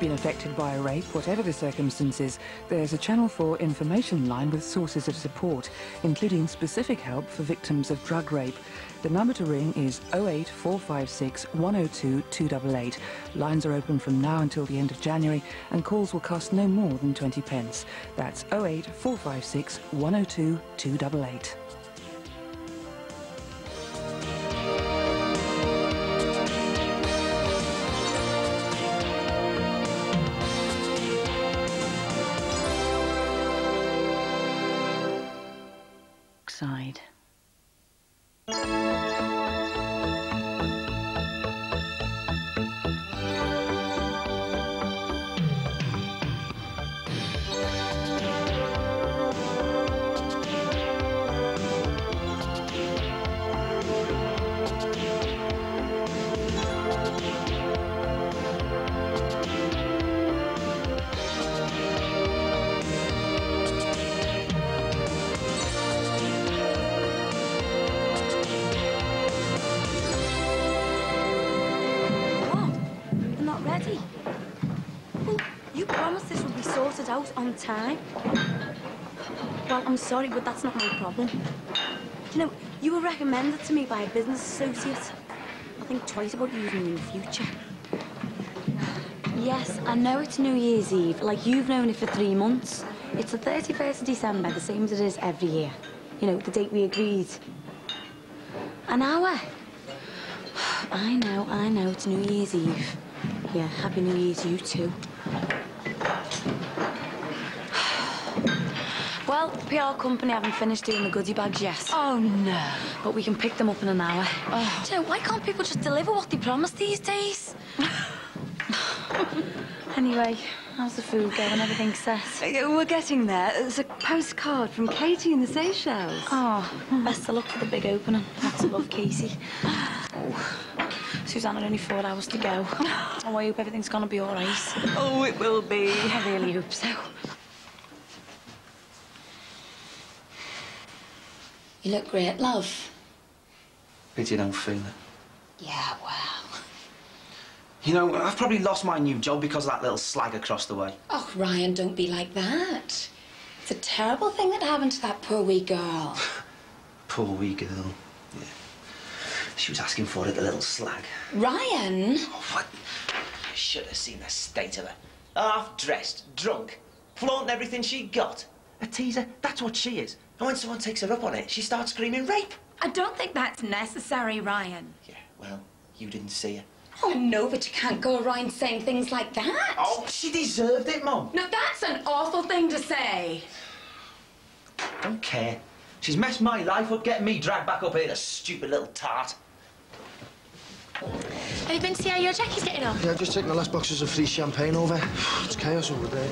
Been affected by a rape, whatever the circumstances, there's a Channel 4 information line with sources of support, including specific help for victims of drug rape. The number to ring is 08456 102 288. Lines are open from now until the end of January, and calls will cost no more than 20 pence. That's 08456 102 288. Sorry, but that's not my problem. You know, you were recommended to me by a business associate. I'll think twice about using you in the future. Yes, I know it's New Year's Eve, like you've known it for three months. It's the 31st of December, the same as it is every year. You know, the date we agreed. An hour. [SIGHS] I know, I know, it's New Year's Eve. Yeah, Happy New Year to you too. Well, PR company haven't finished doing the goodie bags yet. Oh, no. But we can pick them up in an hour. Oh. You know, why can't people just deliver what they promise these days? [LAUGHS] anyway, how's the food going? Everything set? Uh, we're getting there. There's a postcard from Katie in the Seychelles. Oh, best of luck for the big opening. Lots of love, Casey. Oh, Suzanne had only four hours to go. Oh, [LAUGHS] I hope everything's gonna be all right. Oh, it will be. I really hope so. You look great, love. Bet you don't feel it. Yeah, well. You know, I've probably lost my new job because of that little slag across the way. Oh, Ryan, don't be like that. It's a terrible thing that happened to that poor wee girl. [SIGHS] Poor wee girl. Yeah. She was asking for it, the little slag. Ryan? Oh, What? I should have seen the state of her. Half dressed, drunk, flaunting everything she got. A teaser, that's what she is. And when someone takes her up on it, she starts screaming rape. I don't think that's necessary, Ryan. Yeah, well, you didn't see her. Oh, no, but you can't go around saying things like that. Oh, she deserved it, Mum. Now, that's an awful thing to say. Don't care. She's messed my life up getting me dragged back up here, the stupid little tart. Have you been to see how your Jackie's getting on? Yeah, I've just taken the last boxes of free champagne over. [SIGHS] It's chaos over there.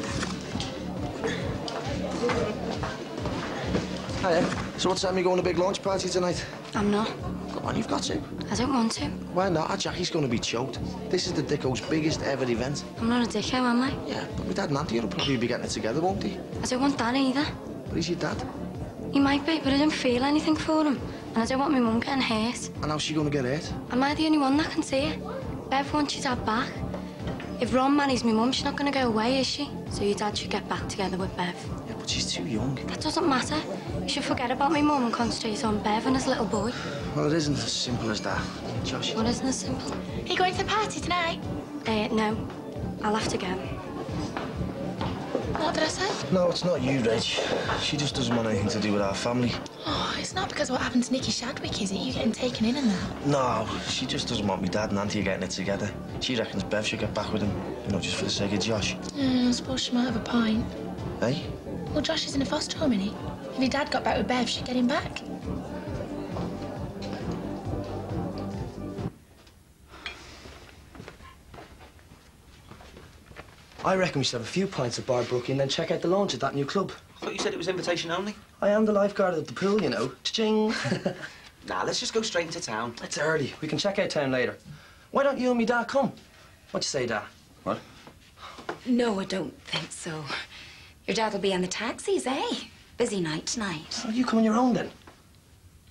Hiya. So what time are you going to a big launch party tonight? I'm not. Come on, you've got to. I don't want to. Why not? Our Jackie's going to be choked. This is the Dicko's biggest ever event. I'm not a dickhead, am I? Yeah, but my dad and Anthea will probably be getting it together, won't he? I don't want that either. But he's your dad. He might be, but I don't feel anything for him. And I don't want my mum getting hurt. And how's she going to get hurt? Am I the only one that can see it? Bev wants your dad back. If Ron marries my mum, she's not going to go away, is she? So your dad should get back together with Bev. Yeah, but she's too young. That doesn't matter. You should forget about my mum and concentrate on Bev and his little boy. Well, it isn't as simple as that. Josh. What isn't as simple? Are you going to the party tonight? Uh, no. I'll have to go. What did I say? No, it's not you, Reg. She just doesn't want anything to do with our family. Oh, it's not because of what happened to Nikki Shadwick, is it? You getting taken in and that? No, she just doesn't want me dad and Anthea getting it together. She reckons Bev should get back with him, you know, just for the sake of Josh. Mm, I suppose she might have a point. Eh? Well, Josh is in a foster home, isn't he? If your dad got back with Bev, she'd get him back. I reckon we should have a few pints of Barbrook and then check out the launch at that new club. I thought you said it was invitation only. I am the lifeguard at the pool, you know. Cha-ching. [LAUGHS] Nah, let's just go straight into town. it's early. We can check out town later. Why don't you and me dad come? What you say, Dad? What? No, I don't think so. Your dad will be on the taxis, eh? Busy night tonight. Oh, you come on your own then?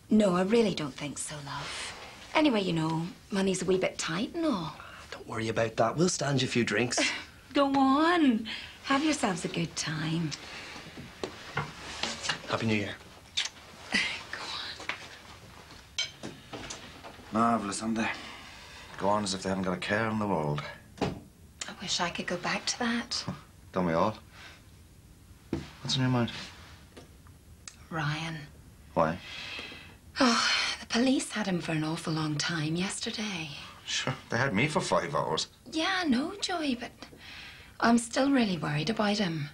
No, I really don't think so, love. Anyway, you know, money's a wee bit tight and all. Don't worry about that. We'll stand you a few drinks. [LAUGHS] Go on. Have yourselves a good time. Happy New Year. [SIGHS] Go on. Marvellous, aren't they? Go on as if they haven't got a care in the world. I wish I could go back to that. [LAUGHS] Don't we all? What's on your mind? Ryan. Why? Oh, the police had him for an awful long time yesterday. Sure, they had me for five hours. Yeah, know, Joey, but I'm still really worried about him.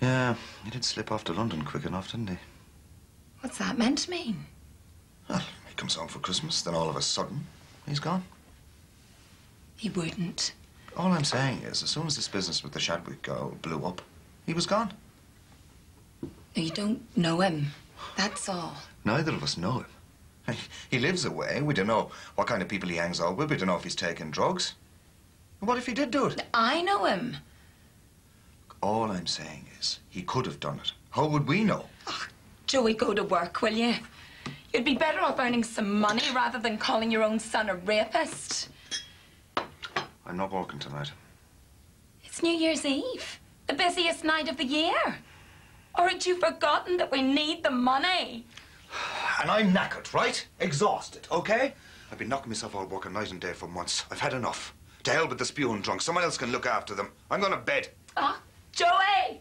Yeah, he did slip off to London quick enough, didn't he? What's that meant to mean? Well, he comes home for Christmas, then all of a sudden, he's gone. He wouldn't. All I'm saying is, as soon as this business with the Shadwick girl blew up, he was gone. You don't know him. That's all. Neither of us know him. He lives away. We don't know what kind of people he hangs out with. We don't know if he's taking drugs. What if he did do it? I know him. All I'm saying is, he could have done it. How would we know? Oh, Joey, go to work, will you? You'd be better off earning some money rather than calling your own son a rapist. I'm not working tonight. It's New Year's Eve, the busiest night of the year. Aren't you forgotten that we need the money? [SIGHS] And I'm knackered, right? Exhausted, okay? I've been knocking myself out working night and day for months. I've had enough. To hell with the spewing drunk. Someone else can look after them. I'm going to bed. Ah, Joey!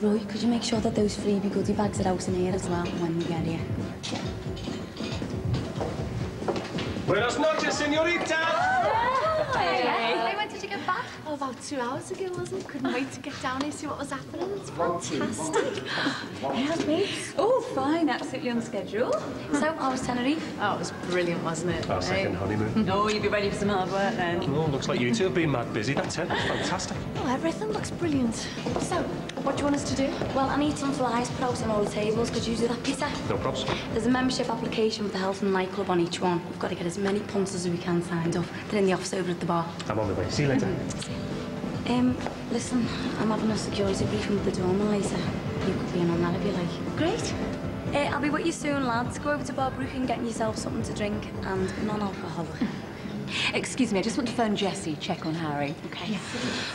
Roy, could you make sure that those freebie goodie bags are out in here as well when we get here? Buenas noches, señorita. Hey, when did you get back? Oh, about two hours ago, wasn't it? Couldn't wait to get down and see what was happening. It's fantastic. How's me? Oh, fine, absolutely on schedule. So, how was Tenerife? Oh, it was brilliant, wasn't it? Our second honeymoon. No, [LAUGHS] oh, you'll be ready for some hard work then. Oh, looks like you two have been mad busy. That's it. That's fantastic. Oh, everything looks brilliant. So, what do you want us to do? Well, I need some flyers put out on all the tables. Could you do that, Peter? No props. There's a membership application with the Health and Night Club on each one. We've got to get as many punters as we can signed up. They're in the office over at the bar. I'm on the way. See you later. Um, listen, I'm having a security briefing with the dorm later. You could be in on that if you like. Great. Uh, I'll be with you soon, lads. Go over to Barbrook and get yourself something to drink and non-alcoholic. [LAUGHS] Excuse me, I just want to phone Jessie, check on Harry. Okay.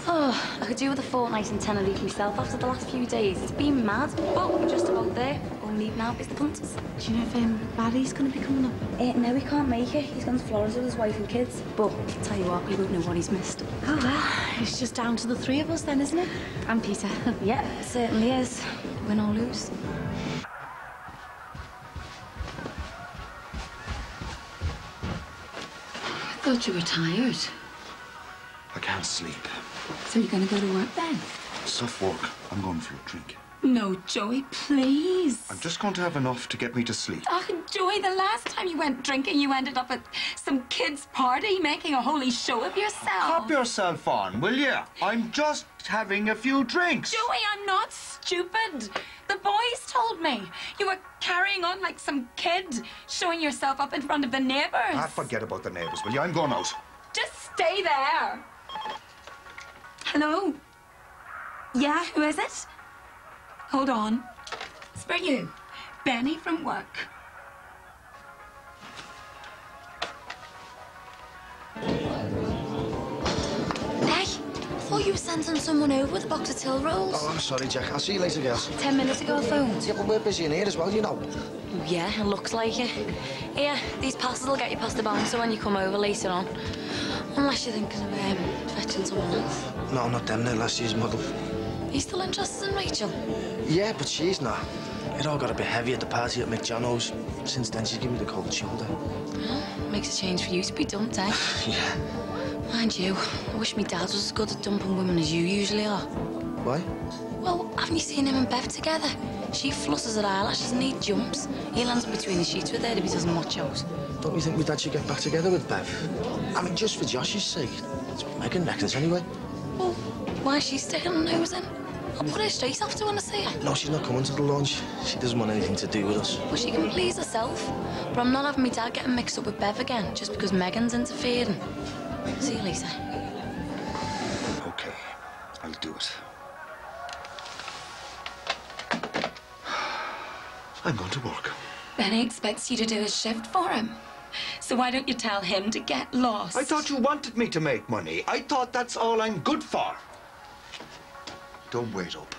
Oh, I could do with a fortnight in Tenerife myself after the last few days. It's been mad, but we're just about there. All we need now is the punters. Do you know if um, Barry's going to be coming up? Uh, no, he can't make it. He's gone to Florida with his wife and kids. But, tell you what, we won't know what he's missed. Oh, well, it's just down to the three of us then, isn't it? And Peter. [LAUGHS] yeah, it certainly is. Win or lose. I thought you were tired. I can't sleep. So you're going to go to work then? Soft work. I'm going for a drink. No, Joey, please. I'm just going to have enough to get me to sleep. Oh, Joey, the last time you went drinking, you ended up at some kid's party making a holy show of yourself. Cop yourself on, will you? I'm just having a few drinks. Joey, I'm not stupid. The boys told me you were carrying on like some kid, showing yourself up in front of the neighbours. Ah, forget about the neighbours, will you? I'm going out. Just stay there. Hello? Yeah, who is it? Hold on. It's for you. Benny from work. Hey, I thought you were sending someone over with a box of till rolls. Oh, I'm sorry, Jack. I'll see you later, girls. Ten minutes ago I phoned. Yeah, but we're busy in here as well, you know. Yeah, it looks like it. Here, these passes will get you past the bouncer when you come over later on. Unless you're thinking of um, fetching someone else. No, not them. They're last year's model. You still interested in Rachel? Yeah, but she's not. It all got a bit heavy at the party at Mick Jono's. Since then, she's given me the cold shoulder. Well, makes a change for you to be dumped, eh? [SIGHS] yeah. Mind you, I wish my dad was as good at dumping women as you usually are. Why? Well, haven't you seen him and Bev together? She flutters her eyelashes and he jumps. He lands between the sheets with her if he doesn't watch out. Don't you think my dad should get back together with Bev? I mean, just for Josh's sake. That's what Megan reckons anyway. Well, why is she sticking her nose in? I'll put her straight off to when I see her. No, she's not coming to the launch. She doesn't want anything to do with us. Well, she can please herself. But I'm not having my dad getting mixed up with Bev again just because Megan's interfering. See you later. Okay, I'll do it. I'm going to work. Benny expects you to do his shift for him. So why don't you tell him to get lost? I thought you wanted me to make money. I thought that's all I'm good for. Don't wait up.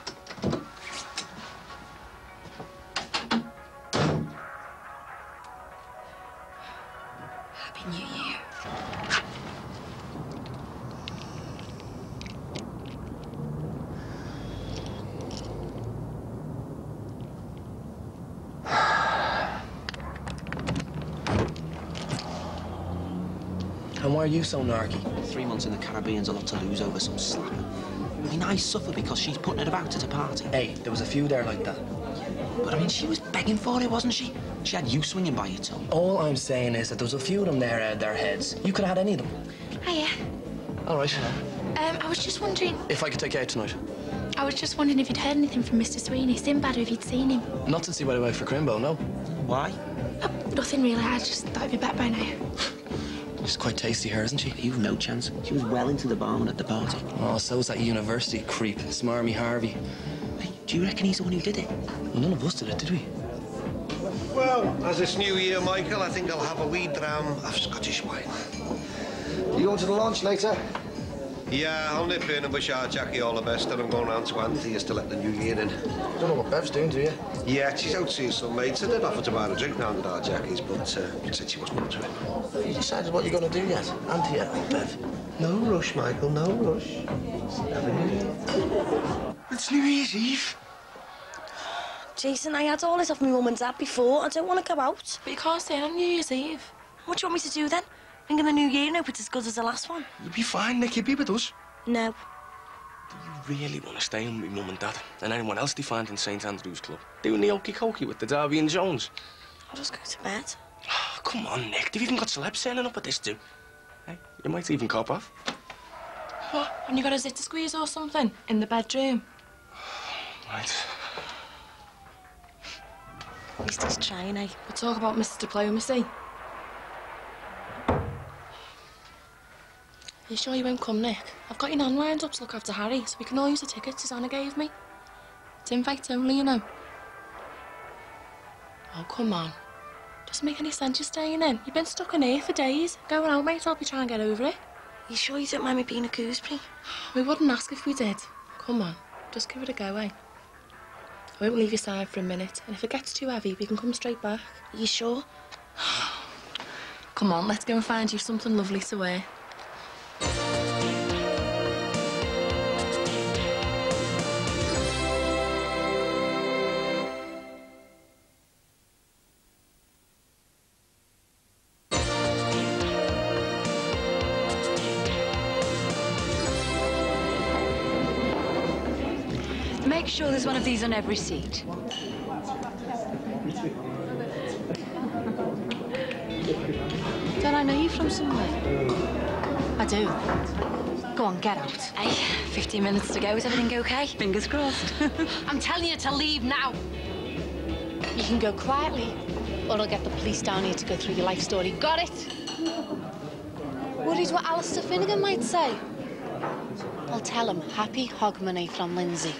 Happy New Year. And why are you so narky? Three months in the Caribbean's a lot to lose over some slap. I mean, I suffer because she's putting it about at a party. Hey, there was a few there like that. But I mean, she was begging for it, wasn't she? She had you swinging by your tongue. All I'm saying is that there was a few of them there out their heads. You could have had any of them. Hiya. All right. Um, I was just wondering, If I could take you out tonight. I was just wondering if you'd heard anything from Mr. Sweeney, Sinbad, or if you'd seen him. Not since he went away for Crimbo, no. Why? Nothing really, I just thought he'd be back by now. [LAUGHS] She's quite tasty, her, isn't she? You've no chance. She was well into the barman at the party. Oh, so was that university creep, Smarmy Harvey. Hey, do you reckon he's the one who did it? Well, none of us did it, did we? Well, as it's New Year, Michael, I think I'll have a wee dram of Scottish wine. You going to the launch later? Yeah, I'll nip in and wish our Jackie all the best, and I'm going round to Anthea's to let the new year in. Don't know what Bev's doing, do you? Yeah, she's out seeing some mates. I did offer to buy her a drink round at our Jackie's, but uh, said she wasn't up to it. Have you decided what you're going to do yet? Anthea or Bev? No rush, Michael, no rush. It's New Year's Eve. Jason, I had all this off my mum and dad before. I don't want to go out. But you can't stay on New Year's Eve. What do you want me to do then? Think in the new year and hope it's as good as the last one? You'll be fine, Nick. You'll be with us. No. Do you really want to stay with mum and dad and anyone else they find in St Andrew's Club? Doing the okey cokey with the Darby and Joans? I'll just go to bed. Oh, come on, Nick. They've even got celebs turning up at this, too. Hey, you might even cop off. What? And you got a zit to squeeze or something? In the bedroom? [SIGHS] Right. At least he's trying, eh? We'll talk about Mr. Diplomacy. Are you sure you won't come, Nick? I've got your nan lined up to look after Harry, so we can all use the tickets Susanna gave me. It's invites only, you know. Oh, come on. Doesn't make any sense you staying in. You've been stuck in here for days. Go out, mate. I'll be trying to get over it. You sure you don't mind me being a gooseberry? We wouldn't ask if we did. Come on. Just give it a go, eh? I won't leave your side for a minute. And if it gets too heavy, we can come straight back. You sure? [SIGHS] Come on, let's go and find you something lovely to wear. There's one of these on every seat. Don't I know you from somewhere? I do. Go on, get out. Hey, 15 minutes to go. Is everything okay? Fingers crossed. [LAUGHS] I'm telling you to leave now. You can go quietly, or I'll get the police down here to go through your life story. Got it? Worried what Alistair Finnegan might say? I'll tell him happy hogmanay from Lindsey.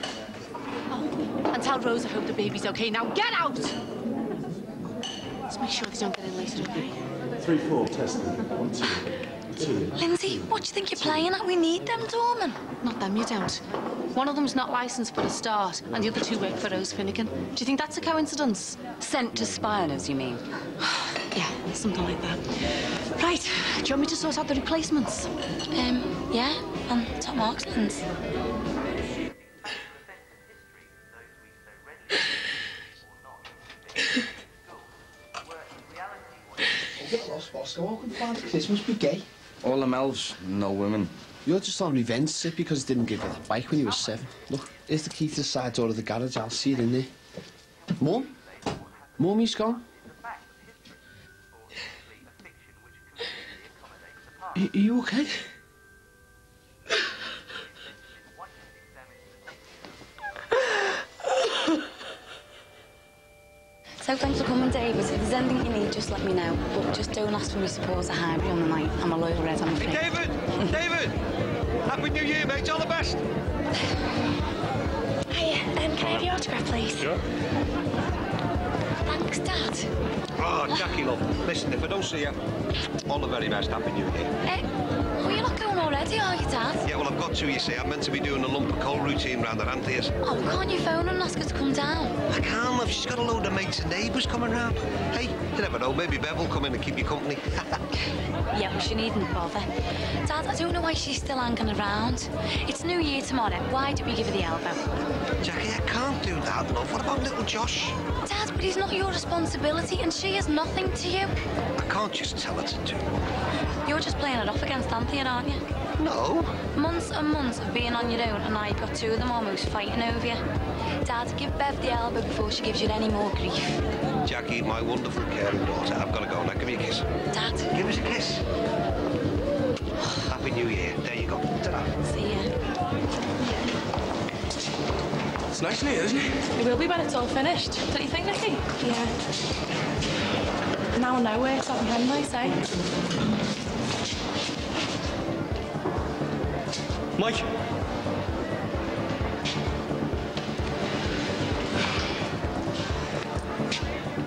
And tell Rose I hope the baby's okay. Now get out! Let's make sure they don't get in later, okay? Three, four, testing. One, two, two. Lindsey, what do you think you're playing at? We need them, Dorman. Not them, you don't. One of them's not licensed for a start, and the other two work for Rose Finnegan. Do you think that's a coincidence? Sent to spy on us, you mean? [SIGHS] yeah, something like that. Right, do you want me to sort out the replacements? Um, yeah, on top Markslands. Get lost, Bosco. How can Father Christmas be gay? All them elves, no women. You're just on revenge, Sid, because he didn't give you that bike when you were seven. Look, here's the key to the side door of the garage. I'll see it in there. Mum? Mummy's gone. Are are you okay? So thanks for coming, David. If there's anything you need, just let me know. But just don't ask for me support at Highbury on the night. I'm a loyal red, I'm afraid. David! David! Happy New Year, mate. All the best. Hiya, um, can I have your autograph, please? Sure. Thanks, Dad. Oh, Jackie, love. Listen, if I don't see you, all the very best. Happy New Year. Uh, well, you're not going already, are you, Dad? Yeah, well, I've got to, you see. I'm meant to be doing a lump of coal routine round at Anthea's. Oh, can't you phone and ask her to come down? I can't, love. She's got a load of mates and neighbours coming round. Hey, you never know. Maybe Bev will come in and keep you company. [LAUGHS] Yeah, well, she needn't bother. Dad, I don't know why she's still hanging around. It's New Year tomorrow. Why don't we give her the elbow? Jackie, I can't do that, love. What about little Josh? Dad, but he's not your responsibility and she is nothing to you. I can't just tell her to do. You're just playing it off against Anthea, aren't you? No. Months and months of being on your own and now you've got two of them almost fighting over you. Dad, give Bev the elbow before she gives you any more grief. Jackie, my wonderful caring daughter. I've got to go now. Give me a kiss. Dad. Give us a kiss. Happy New Year. There you go. Ta-da. See ya. It's nice in here, isn't it? It will be when it's all finished. Don't you think, Nikki? Yeah. Now I know where it's at behind, I say. Mike.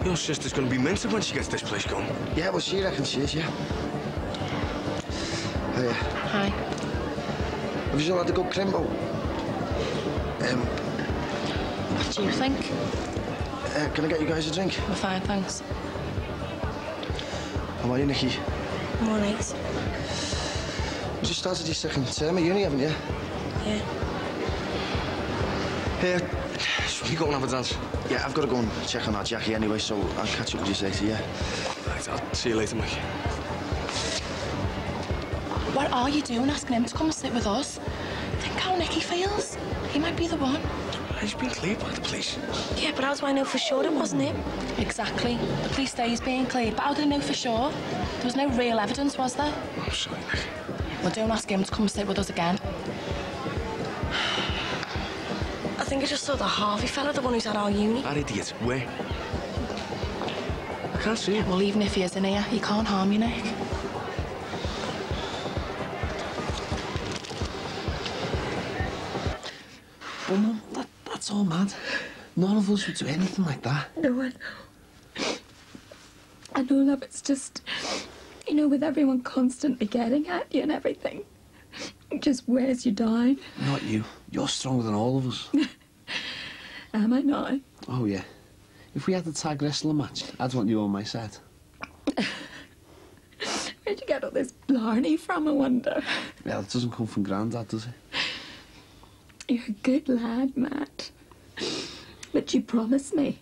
Your sister's gonna be minted when she gets this place going. Yeah, well, she reckons she is, yeah. Hiya. Hi. Have you all had a good crimbo? Um, What do you think? uh, can I get you guys a drink? We're fine, thanks. How are you, Nikki? I'm all right. You just started your second term at uni, haven't you? Yeah. Here, should we go and have a dance? Yeah, I've got to go and check on our Jackie anyway, so I'll catch up with you later, yeah? Right, I'll see you later, Mike. What are you doing asking him to come and sit with us? Think how Nikki feels. He might be the one. He's been cleared by the police. Yeah, but how do I know for sure it wasn't him? Exactly. The police say he's being cleared, but how do they know for sure? There was no real evidence, was there? I'm sorry, Nick. Well, don't ask him to come and sit with us again. Think I just saw the Harvey fella, the one who's at our uni. That idiot. Where? I can't see him. Well, even if he is in here, he can't harm you, Nick. Well, Mum, that, that's all mad. None of us would do anything like that. No one. I know, love, it's just, you know, with everyone constantly getting at you and everything, it just wears you down. Not you. You're stronger than all of us. [LAUGHS] Am I not? Oh, yeah. If we had the tag wrestling match, I'd want you on my side. [LAUGHS] Where'd you get all this blarney from, I wonder? Well, it doesn't come from Grandad, does it? You're a good lad, Matt. But you promised me.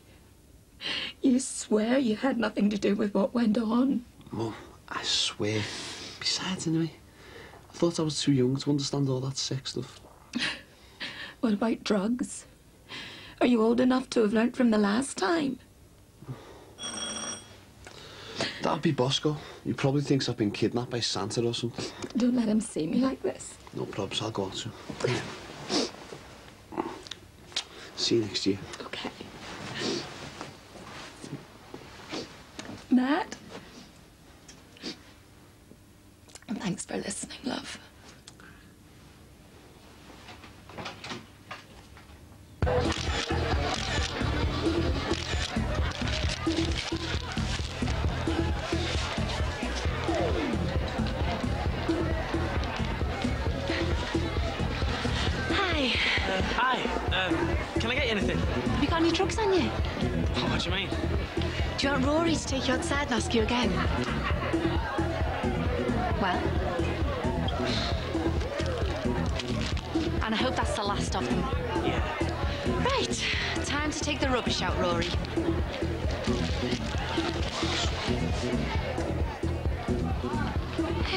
You swear you had nothing to do with what went on. Mum, I swear. Besides, anyway, I thought I was too young to understand all that sex stuff. [LAUGHS] What about drugs? Are you old enough to have learnt from the last time? That'd be Bosco. He probably thinks I've been kidnapped by Santa or something. Don't let him see me like this. No probs, I'll go on soon. See you next year. Okay. Matt? Thanks for listening, love. Hi. Can I get you anything? Have you got any drugs on you? What do you mean? Do you want Rory to take you outside and ask you again? Well? And I hope that's the last of them. Yeah. Right. Time to take the rubbish out, Rory.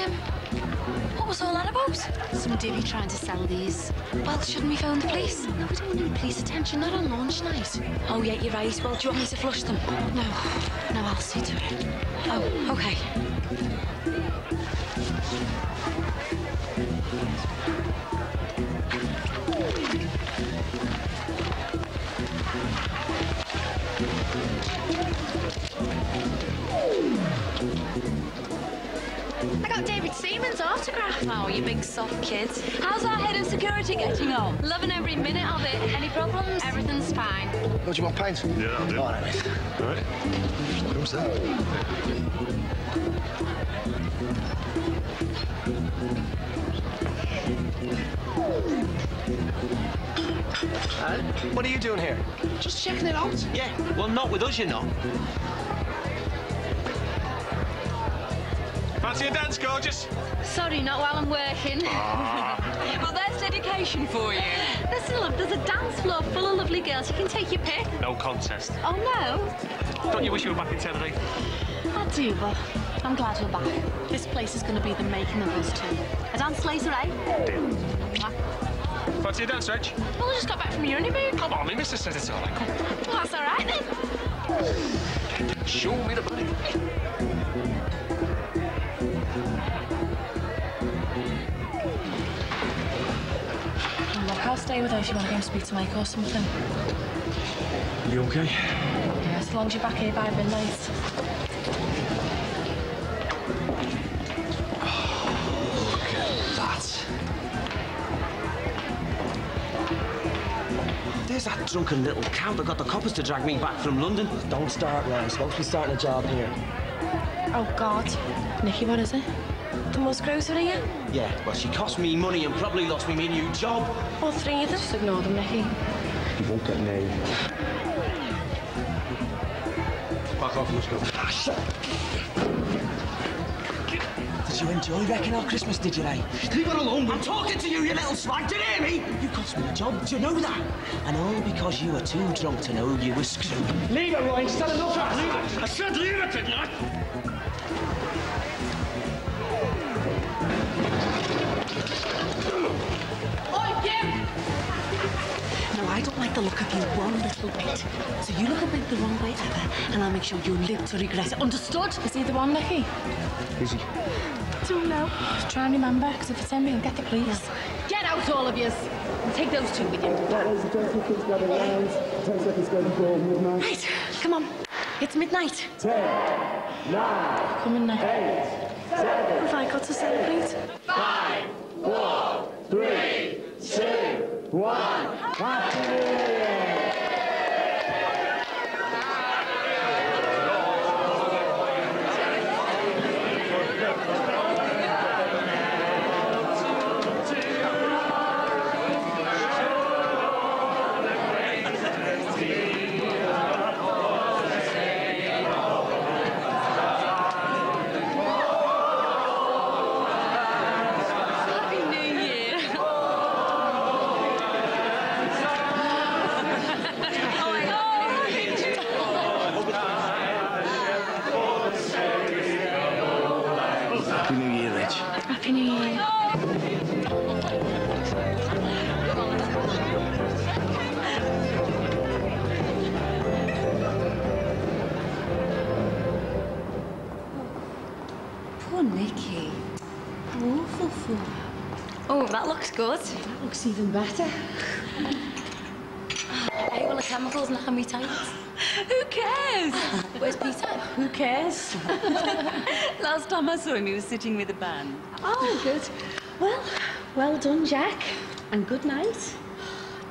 Um, what was all that about? Some divvy trying to sell these. Well, shouldn't we phone the police? No, we don't need police attention, not on launch night. Oh, yeah, you're right. Well, do you want me to flush them? No. No, I'll see to it. Oh, okay. Got David Seaman's autograph. Oh, you big soft kid. How's our head of security getting on? Loving every minute of it. Any problems? Everything's fine. What, do you want paint? Yeah, I'll do. All right, mate. All right. Who's that? What are you doing here? Just checking it out. Yeah, well, not with us, you know. Fancy a dance, gorgeous? Sorry, not while I'm working. [LAUGHS] well, there's dedication for you. Listen, love, there's a dance floor full of lovely girls. You can take your pick. No contest. Oh, no? Don't you wish you were back in Tenerife? I do, but I'm glad we're back. This place is going to be the making of us two. A dance later, eh? Mwah. Fancy a dance, Reg? Well, I just got back from your honeymoon. Come on, me mister said it's all right. Come Well, that's all right, then. Show me the money. Stay with her if you want to go and speak to Mike or something. You okay? Yeah, as long as you're back here by midnight. Oh, look at that. There's that drunken little cow that got the coppers to drag me back from London. Don't start. I'm supposed to be starting a job here. Oh, God. Nikki, what is it? The Musgroves are here? Yeah, well, she cost me money and probably lost me my new job. All three of them? Just ignore them, Nikki. You won't get me. Back off, let's go. Ah, shut Did you enjoy wrecking our Christmas, did you, eh? Leave her alone. I'm talking to you, you little slag. Do you hear me? You cost me a job. Do you know that? And all because you were too drunk to know you were screwed. Leave it, Roy. Stand enough for Leave it. I said leave it, didn't I? The look of you one little bit. So you look a bit the wrong way ever, and I'll make sure you live to regret it. Understood? Is he the one, Nikki? Is he? Don't know. Try and remember, because if it's him, we'll get the police. Get out, all of you. And take those two with you. Right, come on. It's midnight. Ten, nine, Come in now. eight, seven, Have I got to celebrate? five, four, three, two, one. Happy New looks even better. Hey, well, the chemicals knocking me tight. Who cares? [LAUGHS] Where's Peter? Who cares? [LAUGHS] Last time I saw him, he was sitting with a band. Oh, good. Well, well done, Jack. And good night.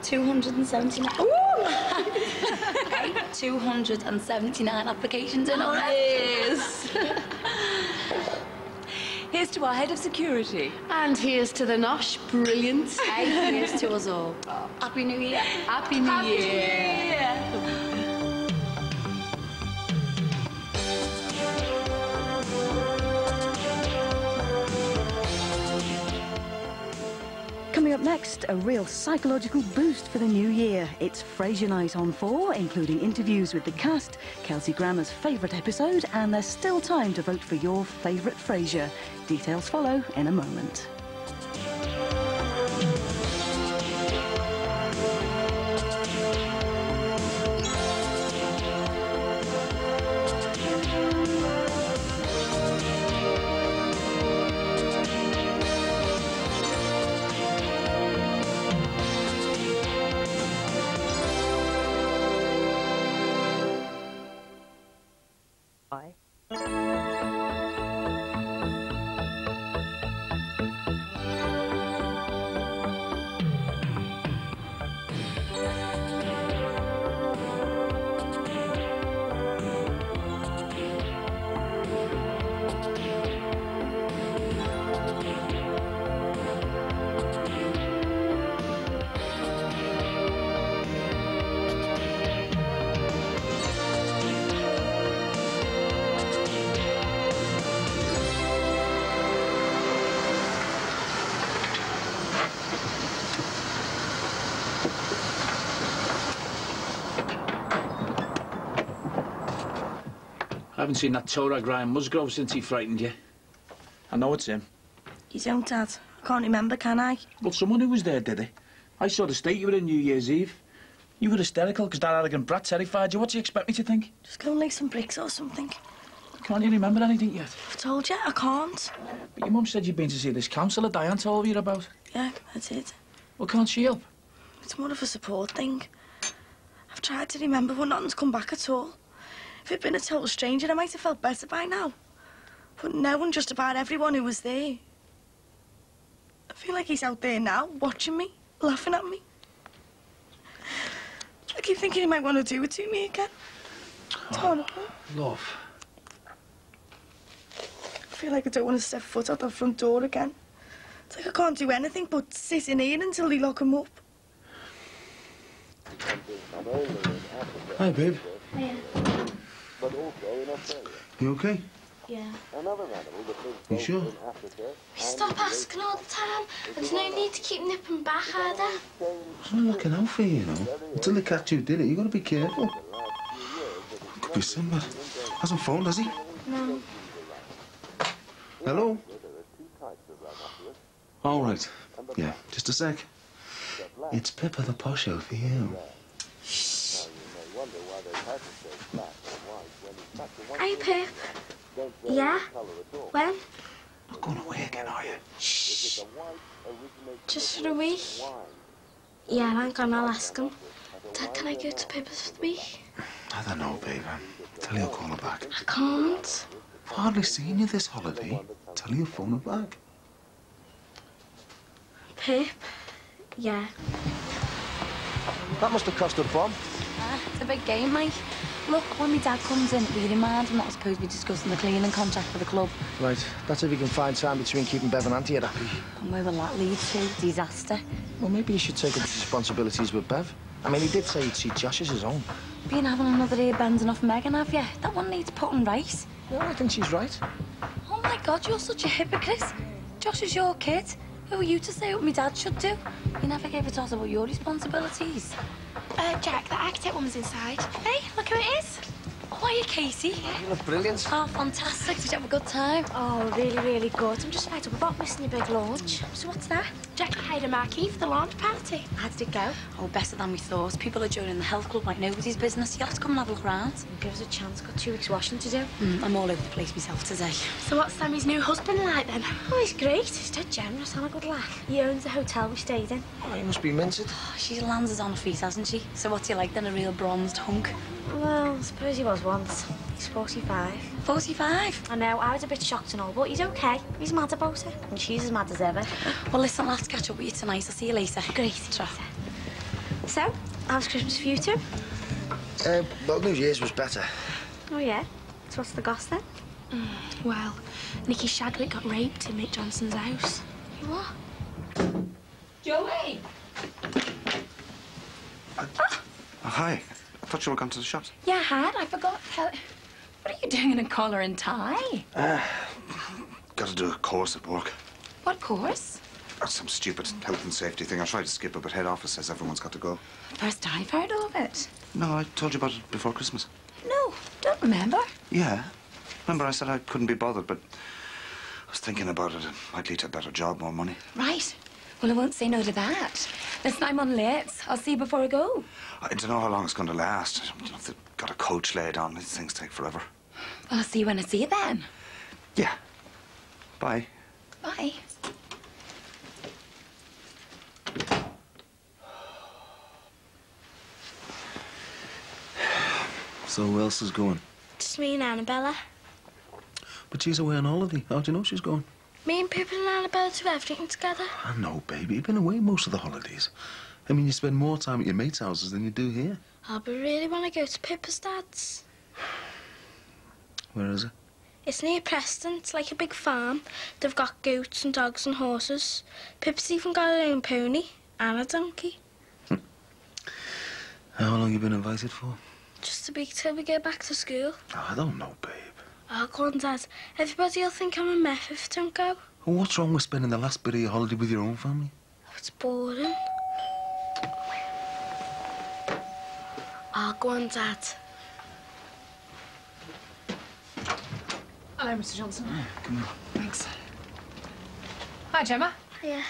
279. Ooh! [LAUGHS] 279 applications in all. Yes. Here's to our head of security. And here's to the Nosh. Brilliant. Hey, here's to us all. Happy New Year. Happy New Happy Year. Coming up next, a real psychological boost for the new year. It's Frasier Night on 4, including interviews with the cast, Kelsey Grammer's favourite episode, and there's still time to vote for your favourite Frasier. Details follow in a moment. Haven't seen that Torah Graham Musgrove since he frightened you. I know it's him. You don't, Dad. I can't remember, can I? Well, someone who was there did it. I saw the state you were in New Year's Eve. You were hysterical because that arrogant brat terrified you. What do you expect me to think? Just go and lay some bricks or something. Can't you remember anything yet? I've told you, I can't. But your mum said you'd been to see this counsellor Diane told you about. Yeah, I did. Well, can't she help? It's more of a support thing. I've tried to remember, but nothing's come back at all. If it'd been a total stranger, I might have felt better by now. But knowing just about everyone who was there. I feel like he's out there now, watching me, laughing at me. I keep thinking he might want to do it to me again. It's horrible. Love. I feel like I don't want to step foot out the front door again. It's like I can't do anything but sit in here until they lock him up. Hi, babe. Hiya. You okay? Yeah. You sure? We stop asking all the time. There's no need to keep nipping back, are there? I'm not looking out for you, you know. Until they catch you did it, you got to be careful. Could be Sinbad. Hasn't phoned, has he? No. Hello? All right. Yeah, just a sec. It's Pippa the Posho for you. Hey, Pip. Yeah? When? Not going away again, are you? Shh. Just for a week? Yeah, hang on, I'll ask him. Dad, can I go to Pippa's for the week? I don't know, babe. Tell you I'll call her back. I can't. I've hardly seen you this holiday. Tell you I'll phone her back. Pip? Yeah. That must have cost a bomb. Ah, it's a big game, mate. Look, when my dad comes in, in mind I'm not supposed to be discussing the cleaning contract for the club. Right, that's if you can find time between keeping Bev and Anthea happy. And where will that lead to? Disaster. Well, maybe you should take up his responsibilities with Bev. I mean, he did say he'd see Josh as his own. Been having another ear bending off Megan, have you? That one needs putting right. No, I think she's right. Oh my God, you're such a hypocrite. Josh is your kid. Who are you to say what my dad should do? You never gave a toss about your responsibilities. Uh, Jack, the architect woman's inside. Hey, look who it is. Oh, are you, Casey? You look brilliant. Oh, fantastic. Did you have a good time? Oh, really, really good. I'm just fed up about missing your big launch. So what's that? Jackie hired a marquee for the launch party. How did it go? Oh, better than we thought. People are joining the health club like nobody's business. You have to come and have a look around. Give us a chance. Got two weeks washing to do. Mm, I'm all over the place myself today. So what's Sammy's new husband like then? Oh, he's great. He's dead generous and a good laugh. He owns the hotel we stayed in. Oh, he must be minted. Oh, She's landed on her feet, hasn't she? So what's he like then, a real bronzed hunk? Well, I suppose he was once. He's 45. 45? I know, I was a bit shocked and all, but he's okay. He's mad about it. And she's as mad as ever. Well, listen, I'll have to catch up with you tonight. I'll see you later. Great. Tra. So, how's Christmas for you two? Uh, well, New Year's was better. Oh, yeah? So what's the goss then? Mm, well, Nikki Shadwick got raped in Mick Johnson's house. What? Joey! Oh, hi. I thought you were gone to the shops. Yeah, I had. I forgot. How... What are you doing in a collar and tie? Uh, got to do a course at work. What course? That's some stupid health and safety thing. I tried to skip it, but head office says everyone's got to go. First I've heard of it. No, I told you about it before Christmas. No, don't remember. Yeah. Remember I said I couldn't be bothered, but I was thinking about it. It might lead to a better job, more money. Right. Well, I won't say no to that. Listen, I'm on late. I'll see you before I go. I don't know how long it's going to last. You know, if they've got a coach laid on, these things take forever. Well, I'll see you when I see you then. Yeah. Bye. Bye. So who else is going? Just me and Annabella. But she's away on holiday. How do you know she's going? Me and Pippin and Annabella do everything together. I know, baby. You've been away most of the holidays. I mean, you spend more time at your mates' houses than you do here. Oh, but really want to go to Pippa's dad's. Where is it? It's near Preston. It's like a big farm. They've got goats and dogs and horses. Pippa's even got her own pony and a donkey. Hmm. How long you been invited for? Just a week till we go back to school. Oh, I don't know, babe. Oh, go on, Dad. Everybody will think I'm a meth if I don't go. Well, what's wrong with spending the last bit of your holiday with your own family? Oh, it's boring. Oh, go on, Dad. Hello, Mr. Johnson. Come on. Thanks. Hi, Gemma. Yeah.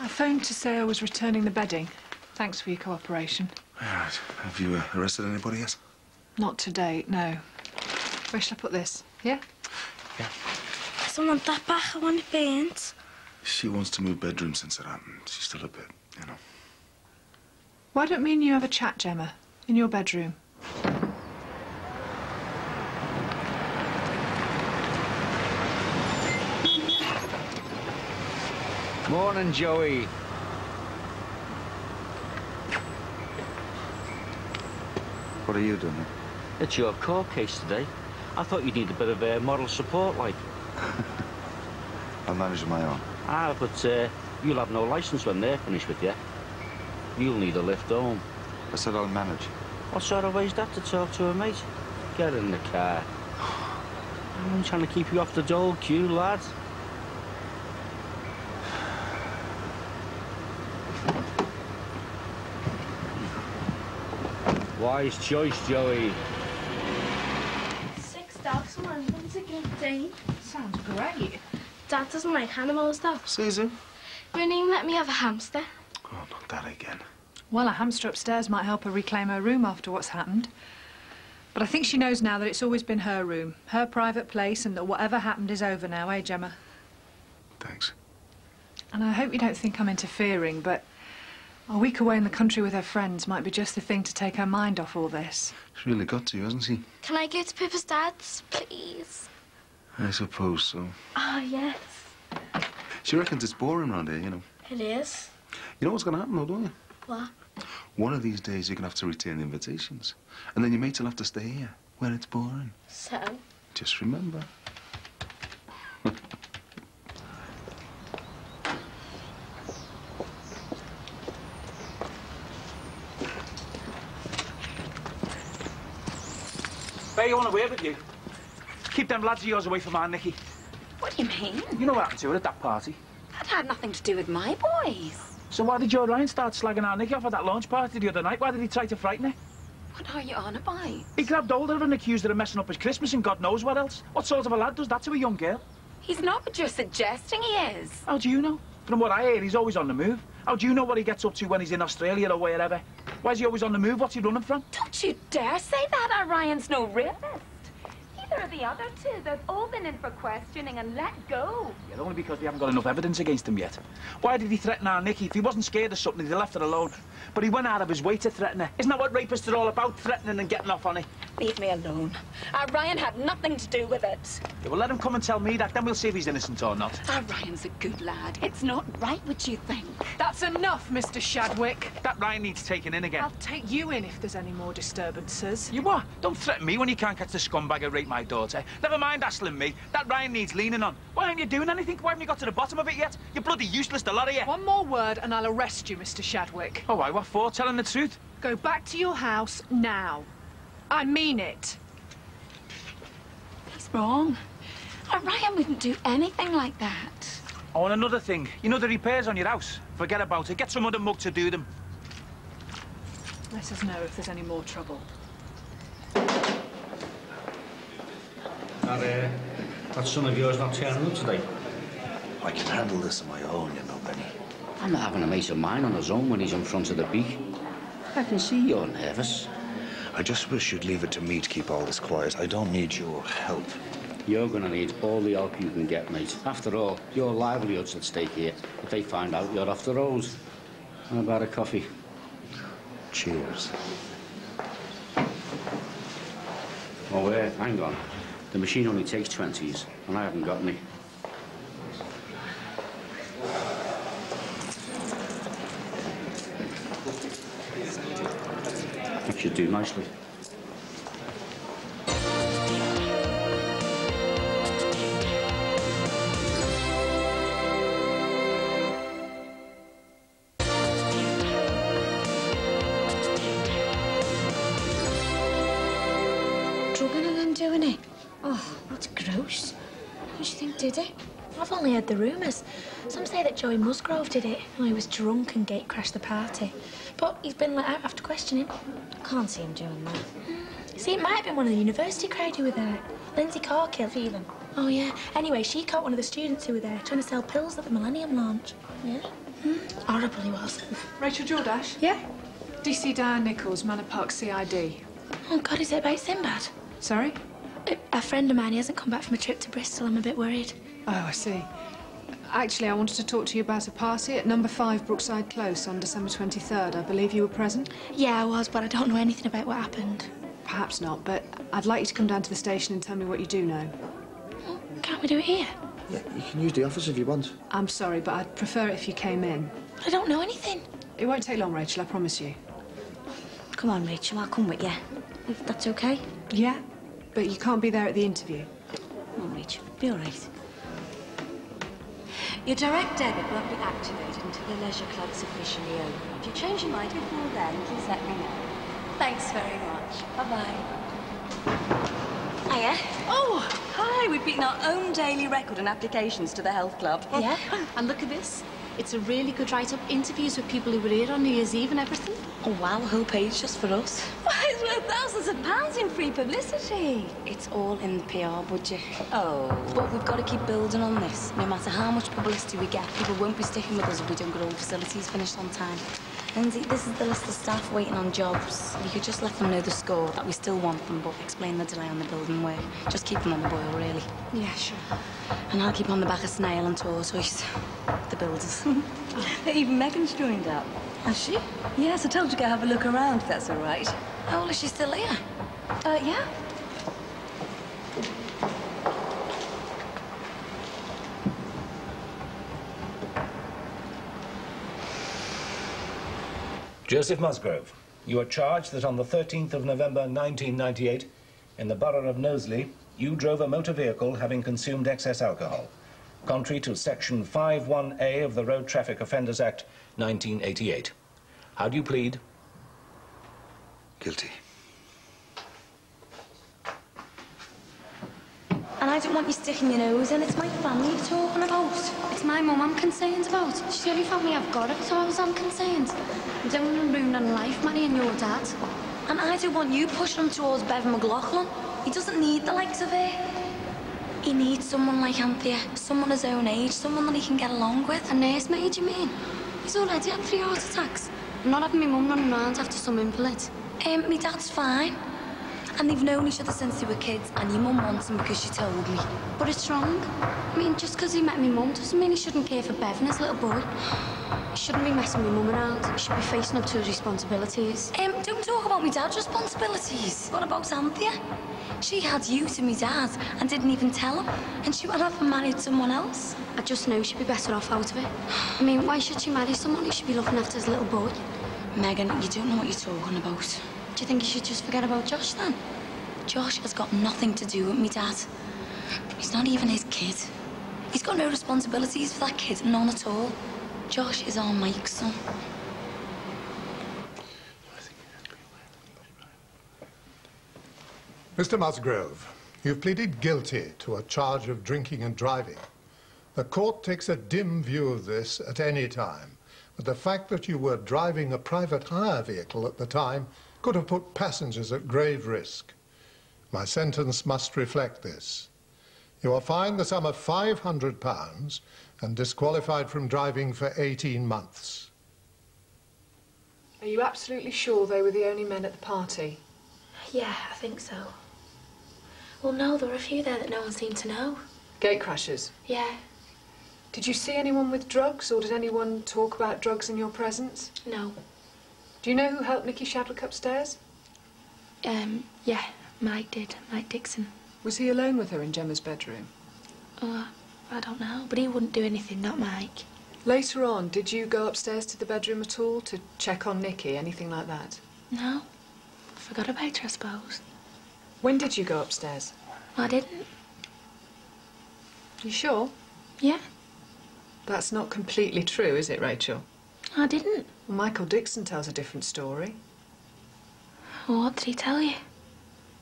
I phoned to say I was returning the bedding. Thanks for your cooperation. All right. Have you uh, arrested anybody yet? Not to date, no. Where shall I put this? Yeah? I don't want that back. I want it burnt. She wants to move bedrooms since it happened. She's still a bit, you know. Why don't me and you have a chat, Gemma? In your bedroom. Morning, Joey. What are you doing here? It's your court case today. I thought you'd need a bit of uh, moral support, like. [LAUGHS] I'll manage on my own. Ah, but uh, you'll have no license when they're finished with you. You'll need a lift home. I said I'll manage. What sort of way's that to talk to a mate? Get in the car. [SIGHS] I'm trying to keep you off the dole queue, lad. Wise choice, Joey. Six dogs and one one's a Great Dane. Sounds great. Dad doesn't like animals, though. Susan? Won't even let me have a hamster. Oh, not that again. Well, a hamster upstairs might help her reclaim her room after what's happened. But I think she knows now that it's always been her room, her private place, and that whatever happened is over now, eh, Gemma? Thanks. And I hope you don't think I'm interfering, but a week away in the country with her friends might be just the thing to take her mind off all this. She's really got to, you, hasn't she? Can I go to Pippa's dad's, please? I suppose so. Oh, yes. She reckons it's boring round here, you know. It is. You know what's going to happen, though, don't you? What? One of these days, you're going to have to return the invitations. And then your mates will have to stay here, where it's boring. So? Just remember. [LAUGHS] You on away with you. Keep them lads of yours away from our Nikki. What do you mean? You know what happened to her at that party. That had nothing to do with my boys. So why did Joe Ryan start slagging our Nikki off at that launch party the other night? Why did he try to frighten her? What are you on about? He grabbed hold of her and accused her of messing up his Christmas and God knows what else. What sort of a lad does that to a young girl? He's not what you're suggesting he is. How do you know? From what I hear, he's always on the move. How do you know what he gets up to when he's in Australia or wherever? Why is he always on the move? What's he running from? Don't you dare say that, Orion's no rapist. Neither are the other two. They've all been in for questioning and let go. Yeah, only because we haven't got enough evidence against him yet. Why did he threaten our Nikki? If he wasn't scared of something, he'd have left her alone. But he went out of his way to threaten her. Isn't that what rapists are all about? Threatening and getting off on it? Leave me alone. Our Ryan had nothing to do with it. Yeah, well, let him come and tell me that, then we'll see if he's innocent or not. Our Ryan's a good lad. It's not right what you think. That's enough, Mr. Shadwick. That Ryan needs taking in again. I'll take you in if there's any more disturbances. You what? Don't threaten me when you can't catch the scumbag who raped my daughter. Never mind hassling me. That Ryan needs leaning on. Why aren't you doing anything? Why haven't you got to the bottom of it yet? You're bloody useless, the lot of you. One more word and I'll arrest you, Mr. Shadwick. Oh, why? What for? Telling the truth? Go back to your house now. I mean it. He's wrong. Our Ryan wouldn't do anything like that. Oh, and another thing. You know the repairs on your house? Forget about it. Get some other mug to do them. Let us know if there's any more trouble. That, uh, that son of yours not turning up today? I can handle this on my own, you know, Benny. I'm not having a mate of mine on his own when he's in front of the beak. I can see you're nervous. I just wish you'd leave it to me to keep all this quiet. I don't need your help. You're gonna need all the help you can get, mate. After all, your livelihood's at stake here. If they find out you're off the road, how about a coffee? Cheers. Oh, wait, hang on. The machine only takes 20s, and I haven't got any. That should do nicely. Did it? I've only heard the rumours. Some say that Joey Musgrove did it. Oh, he was drunk and gate crashed the party. But he's been let out after questioning. I can't see him doing that. See, it might have been one of the university crowd who were there. Lindsey Corkhill, even. Oh, yeah. Anyway, she caught one of the students who were there trying to sell pills at the Millennium launch. Yeah? Hmm? Horrible he was. [LAUGHS] Rachel Jordache? Yeah? DC Diane Nichols, Manor Park CID. Oh, God, is it about Sinbad? Sorry? A, a friend of mine, he hasn't come back from a trip to Bristol. I'm a bit worried. Oh, I see. Actually, I wanted to talk to you about a party at number five Brookside Close on December 23rd. I believe you were present? Yeah, I was, but I don't know anything about what happened. Perhaps not, but I'd like you to come down to the station and tell me what you do know. Can't we do it here? Yeah, you can use the office if you want. I'm sorry, but I'd prefer it if you came in. But I don't know anything. It won't take long, Rachel, I promise you. Come on, Rachel, I'll come with you. If that's okay. Yeah? But you can't be there at the interview. Come on, Rachel. Be all right. Your direct debit won't be activated until the leisure club's officially open. If you change your mind before then, please let me know. Thanks very much. Bye-bye. Hiya. Oh, hi. We've beaten our own daily record in applications to the health club. Yeah? [LAUGHS] and look at this. It's a really good write-up. Interviews with people who were here on New Year's Eve and everything. Oh, wow, whole page just for us. Why, it's worth thousands of pounds in free publicity. It's all in the PR budget. Oh. But we've got to keep building on this. No matter how much publicity we get, people won't be sticking with us if we don't get all the facilities finished on time. Lindsey, this is the list of staff waiting on jobs. You could just let them know the score, that we still want them, but explain the delay on the building work. Just keep them on the boil, really. Yeah, sure. And I'll keep on the back of Snail and Tortoise, the builders. [LAUGHS] Even Megan's joined up. Has she? Yes, I told you to go have a look around, if that's all right. Oh, well, is she still here? Uh, yeah. Joseph Musgrove, you are charged that on the 13th of November 1998, in the borough of Knowsley, you drove a motor vehicle having consumed excess alcohol, contrary to Section 51A of the Road Traffic Offenders Act 1988. How do you plead? Guilty. And I don't want you sticking your nose in. It's my family you're talking about. It's my mum I'm concerned about. She's the only family I've got, it, so I was I'm. I don't want to ruin her life, marrying your dad. And I don't want you pushing him towards Bevan McLaughlin. He doesn't need the likes of her. He needs someone like Anthea, someone his own age, someone that he can get along with. A nursemaid, you mean? He's already had three heart attacks. I'm not having my mum running around after some invalid. Um, my dad's fine. And they've known each other since they were kids, and your mum wants him because she told me. But it's wrong. I mean, just because he met my mum doesn't mean he shouldn't care for Bevan, his little boy. He shouldn't be messing my mum around. He should be facing up to his responsibilities. Um, don't talk about my dad's responsibilities. What about Anthea? She had you to me dad and didn't even tell him. And she went off and married someone else. I just know she'd be better off out of it. I mean, why should she marry someone who should be looking after his little boy? Megan, you don't know what you're talking about. Do you think you should just forget about Josh then? Josh has got nothing to do with me dad. He's not even his kid. He's got no responsibilities for that kid, none at all. Josh is our Mike's son. Mr. Musgrove, you've pleaded guilty to a charge of drinking and driving. The court takes a dim view of this at any time, but the fact that you were driving a private hire vehicle at the time could have put passengers at grave risk. My sentence must reflect this. You are fined the sum of £500 and disqualified from driving for 18 months. Are you absolutely sure they were the only men at the party? Yeah, I think so. Well, no, there were a few there that no one seemed to know. Gate Gatecrashers? Yeah. Did you see anyone with drugs, or did anyone talk about drugs in your presence? No. Do you know who helped Nikki Shadwick upstairs? Um, yeah, Mike did. Mike Dixon. Was he alone with her in Gemma's bedroom? Oh, I don't know, but he wouldn't do anything, not Mike. Later on, did you go upstairs to the bedroom at all to check on Nikki, anything like that? No. Forgot about her, I suppose. When did you go upstairs? I didn't. You sure? Yeah. That's not completely true, is it, Rachel? I didn't. Well, Michael Dixon tells a different story. Well, what did he tell you?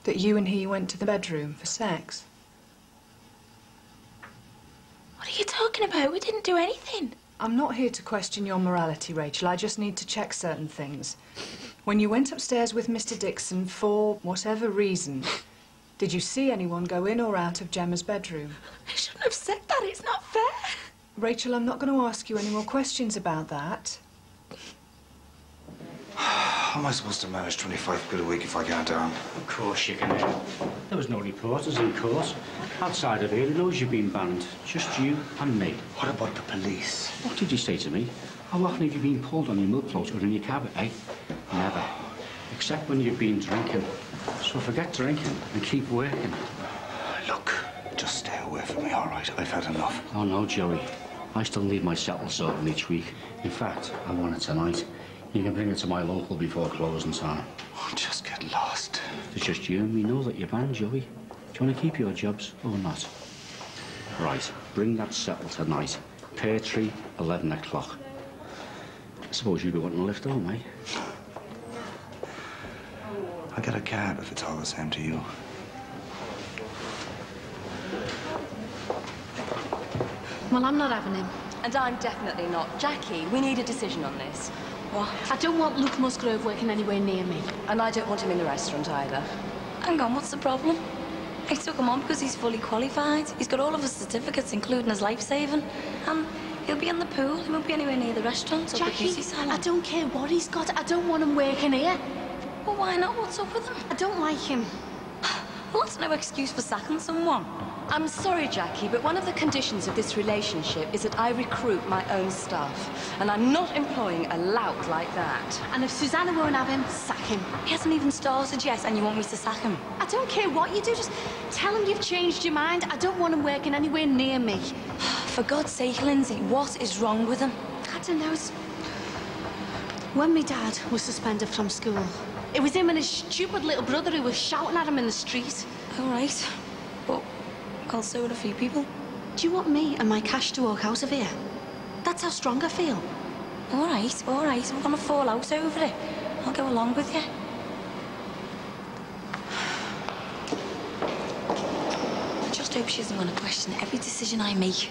That you and he went to the bedroom for sex. What are you talking about? We didn't do anything. I'm not here to question your morality, Rachel. I just need to check certain things. When you went upstairs with Mr. Dixon for whatever reason, did you see anyone go in or out of Gemma's bedroom? I shouldn't have said that. It's not fair. Rachel, I'm not going to ask you any more questions about that. [SIGHS] How am I supposed to manage 25 quid a week if I can't earn? Of course you can. There was no reporters in court. Outside of here, he knows you've been banned. Just you and me. What about the police? What did you say to me? How often have you been pulled on your milk float or in your cab, eh? Never. Except when you've been drinking. So forget drinking and keep working. Look, just stay away from me, all right? I've had enough. Oh, no, Joey. I still need my settle sorting each week. In fact, I want it tonight. You can bring it to my local before closing time. Oh, just get lost. It's just you and me know that you're banned, Joey. Do you want to keep your jobs or not? Right, bring that settle tonight. Pear tree, 11 o'clock. I suppose you'd be wanting a lift home, eh? I'll get a cab if it's all the same to you. Well, I'm not having him. And I'm definitely not. Jackie, we need a decision on this. What? I don't want Luke Musgrove working anywhere near me. And I don't want him in the restaurant either. Hang on, what's the problem? I took him on because he's fully qualified. He's got all of his certificates, including his life-saving. And he'll be in the pool. He won't be anywhere near the restaurant or the Jackie, beauty salon. I don't care what he's got. I don't want him working here. Well, why not? What's up with him? I don't like him. Well, that's no excuse for sacking someone. I'm sorry, Jackie, but one of the conditions of this relationship is that I recruit my own staff. And I'm not employing a lout like that. And if Susanna won't have him, sack him. He hasn't even started yet, and you want me to sack him? I don't care what you do. Just tell him you've changed your mind. I don't want him working anywhere near me. [SIGHS] For God's sake, Lindsey, what is wrong with him? I don't know. It's... When my dad was suspended from school, it was him and his stupid little brother who was shouting at him in the street. All right. But also with a few people. Do you want me and my cash to walk out of here? That's how strong I feel. All right, all right. We're gonna fall out over it. I'll go along with you. I just hope she isn't gonna question every decision I make.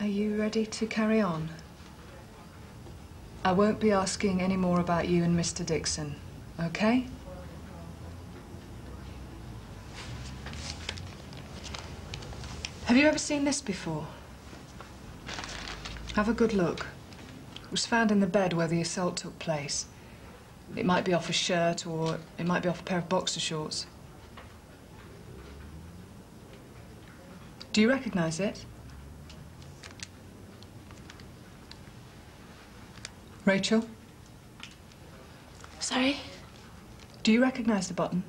Are you ready to carry on? I won't be asking any more about you and Mr. Dixon, okay? Have you ever seen this before? Have a good look. It was found in the bed where the assault took place. It might be off a shirt or it might be off a pair of boxer shorts. Do you recognize it? Rachel? Sorry? Do you recognize the button?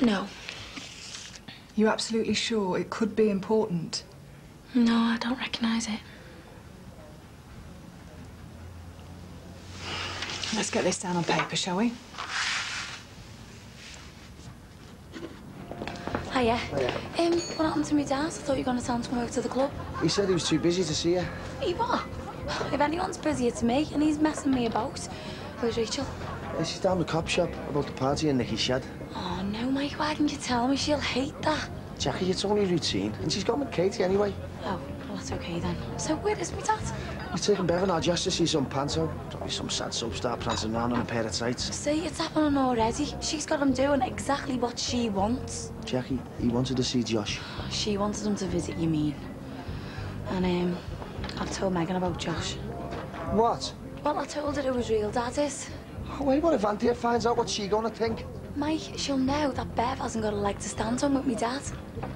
No. You absolutely sure it could be important? No, I don't recognise it. Let's get this down on paper, shall we? Hiya. Um, what happened to me dad? I thought you were going to tell him to come over to the club. He said he was too busy to see you. Hey, what? If anyone's busier to me, and he's messing me about. Where's Rachel? Yeah, she's down the cop shop about the party in Nikki's shed. Oh, no, Mike, why didn't you tell me? She'll hate that. Jackie, it's only routine. And she's gone with Katie anyway. Oh, well, that's okay then. So where is my dad? He's taking Bevan out just to see some panto. Probably some sad soap star prancing around on a pair of tights. See, it's happening already. She's got him doing exactly what she wants. Jackie, he wanted to see Josh. She wanted him to visit, you mean? And, um, I've told Megan about Josh. What? Well, I told her it was real, Dad is. Oh, wait, what if Anthea finds out? What's she gonna think? Mike, she'll know that Bev hasn't got a leg to stand on with me dad.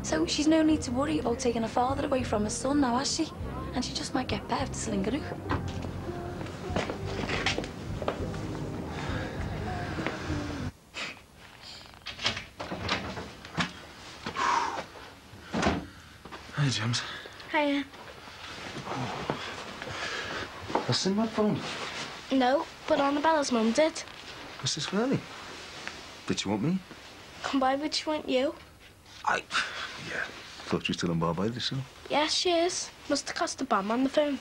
So she's no need to worry about taking her father away from her son now, has she? And she just might get Bev to slingeroo. Hey, James. Hiya. Has my phone. No, but Annabella's mum did. Mrs. Fairley. Did she want me? Come by, would you want you? I... Yeah. Thought you were still in Barbados, so. Yes, she is. Must have cost a bomb on the phone.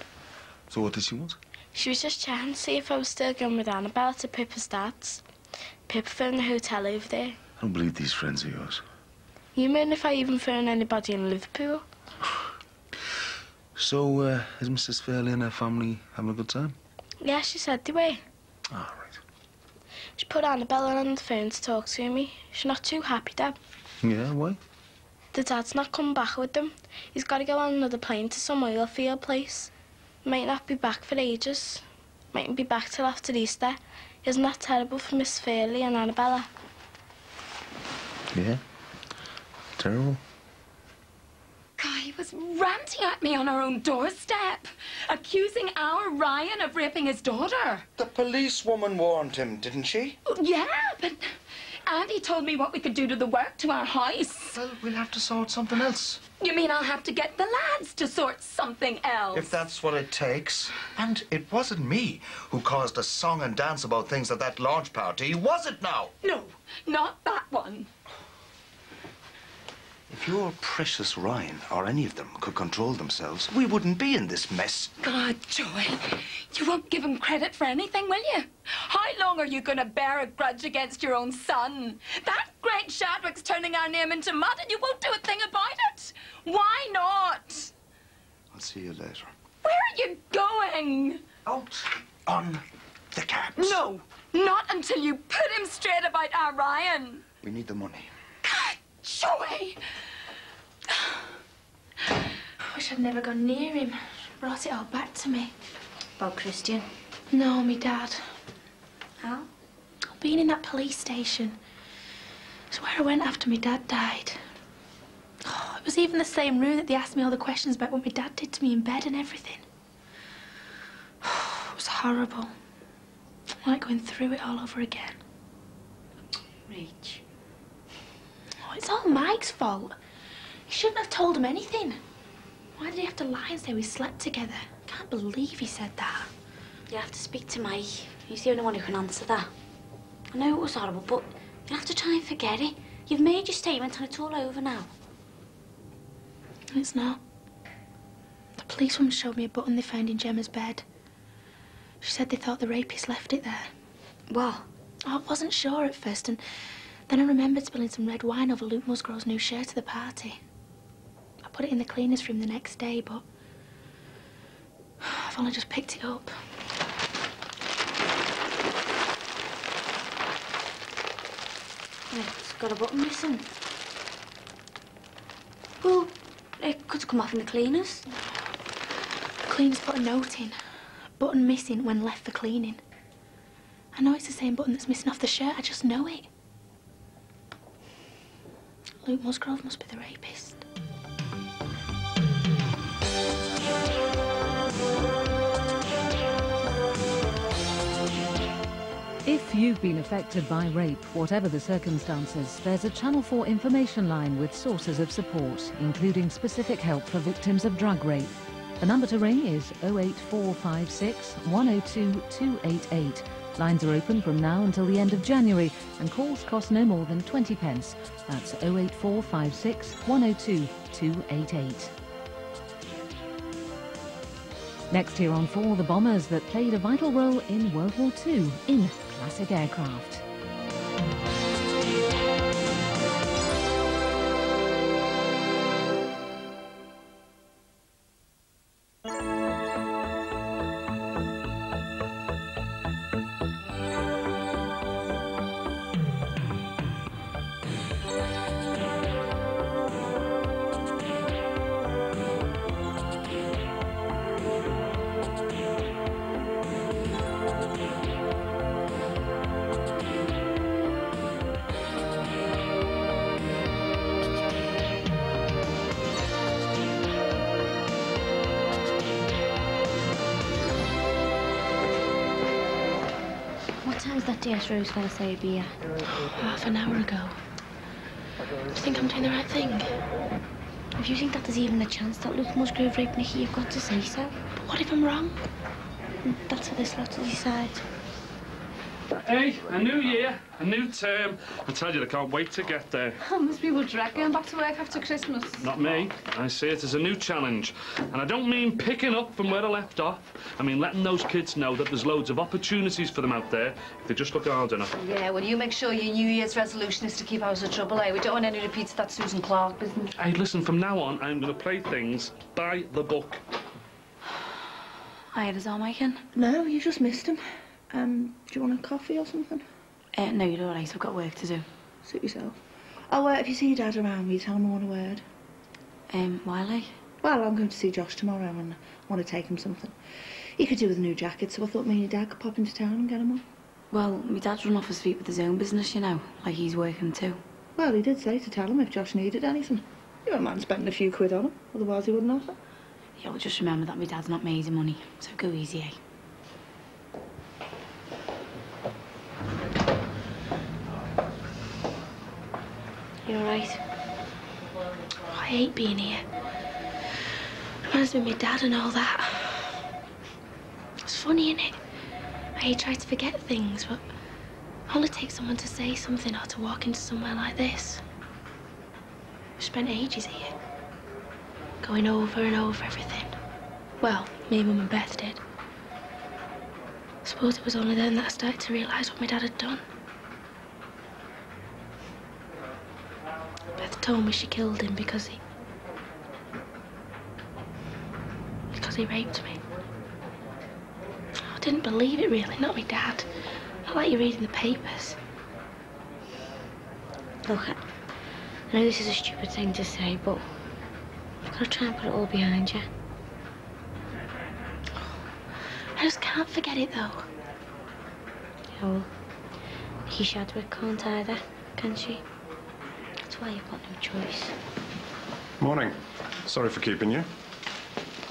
So what did she want? She was just checking to see if I was still going with Annabelle to Pippa's dad's. Pippa phoned the hotel over there. I don't believe these friends of yours. You mean if I even phone anybody in Liverpool? So, uh, is Mrs. Fairley and her family having a good time? Yeah, she said they were. All right. She put Annabella on the phone to talk to me. She's not too happy, Dad. Yeah, why? The dad's not coming back with them. He's got to go on another plane to some oil field place. Might not be back for ages. Mightn't be back till after Easter. Isn't that terrible for Miss Fairley and Annabella? Yeah. Terrible. Guy was ranting at me on our own doorstep, accusing our Ryan of raping his daughter. The policewoman warned him, didn't she? Yeah, but Andy told me what we could do to the work to our house. Well, we'll have to sort something else. You mean I'll have to get the lads to sort something else? If that's what it takes. And it wasn't me who caused a song and dance about things at that launch party, was it now? No, not that one. If your precious Ryan or any of them could control themselves, we wouldn't be in this mess. God, Joy, you won't give him credit for anything, will you? How long are you going to bear a grudge against your own son? That great Shadwick's turning our name into mud and you won't do a thing about it. Why not? I'll see you later. Where are you going? Out on the cabs. No, not until you put him straight about our Ryan. We need the money. Joy! I wish I'd never gone near him. Brought it all back to me. About Christian? No, me dad. How? Being in that police station. It's where I went after my dad died. Oh, it was even the same room that they asked me all the questions about what my dad did to me in bed and everything. Oh, it was horrible. I'm like going through it all over again. Rach. It's all Mike's fault. He shouldn't have told him anything. Why did he have to lie and say we slept together? I can't believe he said that. You have to speak to Mike. He's the only one who can answer that. I know it was horrible, but you have to try and forget it. You've made your statement and it's all over now. It's not. The policewoman showed me a button they found in Gemma's bed. She said they thought the rapist left it there. What? Oh, I wasn't sure at first, and then I remembered spilling some red wine over Luke Musgrove's new shirt at the party. I put it in the cleaner's room the next day, but I've only just picked it up. It's got a button missing. Well, it could have come off in the cleaners. The cleaners put a note in. Button missing when left for cleaning. I know it's the same button that's missing off the shirt, I just know it. Luke Musgrove must be the rapist. If you've been affected by rape, whatever the circumstances, there's a Channel 4 information line with sources of support, including specific help for victims of drug rape. The number to ring is 08456 102 288. Lines are open from now until the end of January, and calls cost no more than 20 pence. That's 08456 102 288. Next here on 4, the bombers that played a vital role in World War II in classic aircraft. DS Rose fella say he'd be here? Half an hour ago. I think I'm doing the right thing. If you think that there's even a chance that Luke Musgrove raped Nikki, you've got to say so. But what if I'm wrong? That's for this lot to decide. Hey, a new year, a new term. I tell you, I can't wait to get there. Oh, must be what Drake going back to work after Christmas. Not me. I see it as a new challenge. And I don't mean picking up from where I left off. I mean letting those kids know that there's loads of opportunities for them out there if they just look hard enough. Yeah, well, you make sure your New Year's resolution is to keep out of trouble, eh? We don't want any repeats of that Susan Clark business. Hey, listen, from now on, I'm going to play things by the book. Hiya, does all making? No, you just missed him. Um, do you want a coffee or something? Uh, no, you're all right. I've got work to do. Suit yourself. Oh, uh, if you see your dad around, you tell him I want a word? Um, Wiley? Well, I'm going to see Josh tomorrow and I want to take him something. He could do with a new jacket, so I thought me and your dad could pop into town and get him one. Well, my dad's run off his feet with his own business, you know. Like he's working too. Well, he did say to tell him if Josh needed anything. You won't mind spending a few quid on him, otherwise he wouldn't offer. Yeah, well, just remember that my dad's not made of money, so go easy, eh? You alright? I hate being here. Reminds me of my dad and all that. It's funny, innit? I try to forget things, but it only takes someone to say something or to walk into somewhere like this. We spent ages here, going over and over everything. Well, me, Mum and Beth did. I suppose it was only then that I started to realise what my dad had done. Beth told me she killed him because he... Because he raped me. I didn't believe it, really, not my dad. Not like you read in the papers. Look, I I know this is a stupid thing to say, but I've got to try and put it all behind you. I just can't forget it, though. Yeah, well, Nikki Shadwick can't either, can she? That's why you've got no choice. Morning. Sorry for keeping you.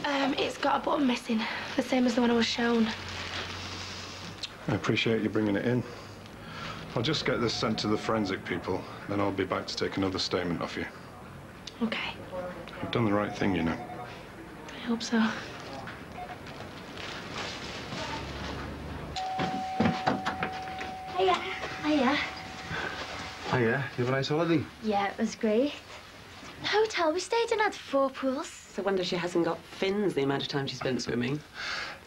Um, it's got a button missing, the same as the one I was shown. I appreciate you bringing it in. I'll just get this sent to the forensic people, then I'll be back to take another statement off you. Okay, I've done the right thing, you know. I hope so. Hiya. Hiya. Oh, yeah? You have a nice holiday? Yeah, it was great. The hotel we stayed in had four pools. So wonder she hasn't got fins the amount of time she spent swimming.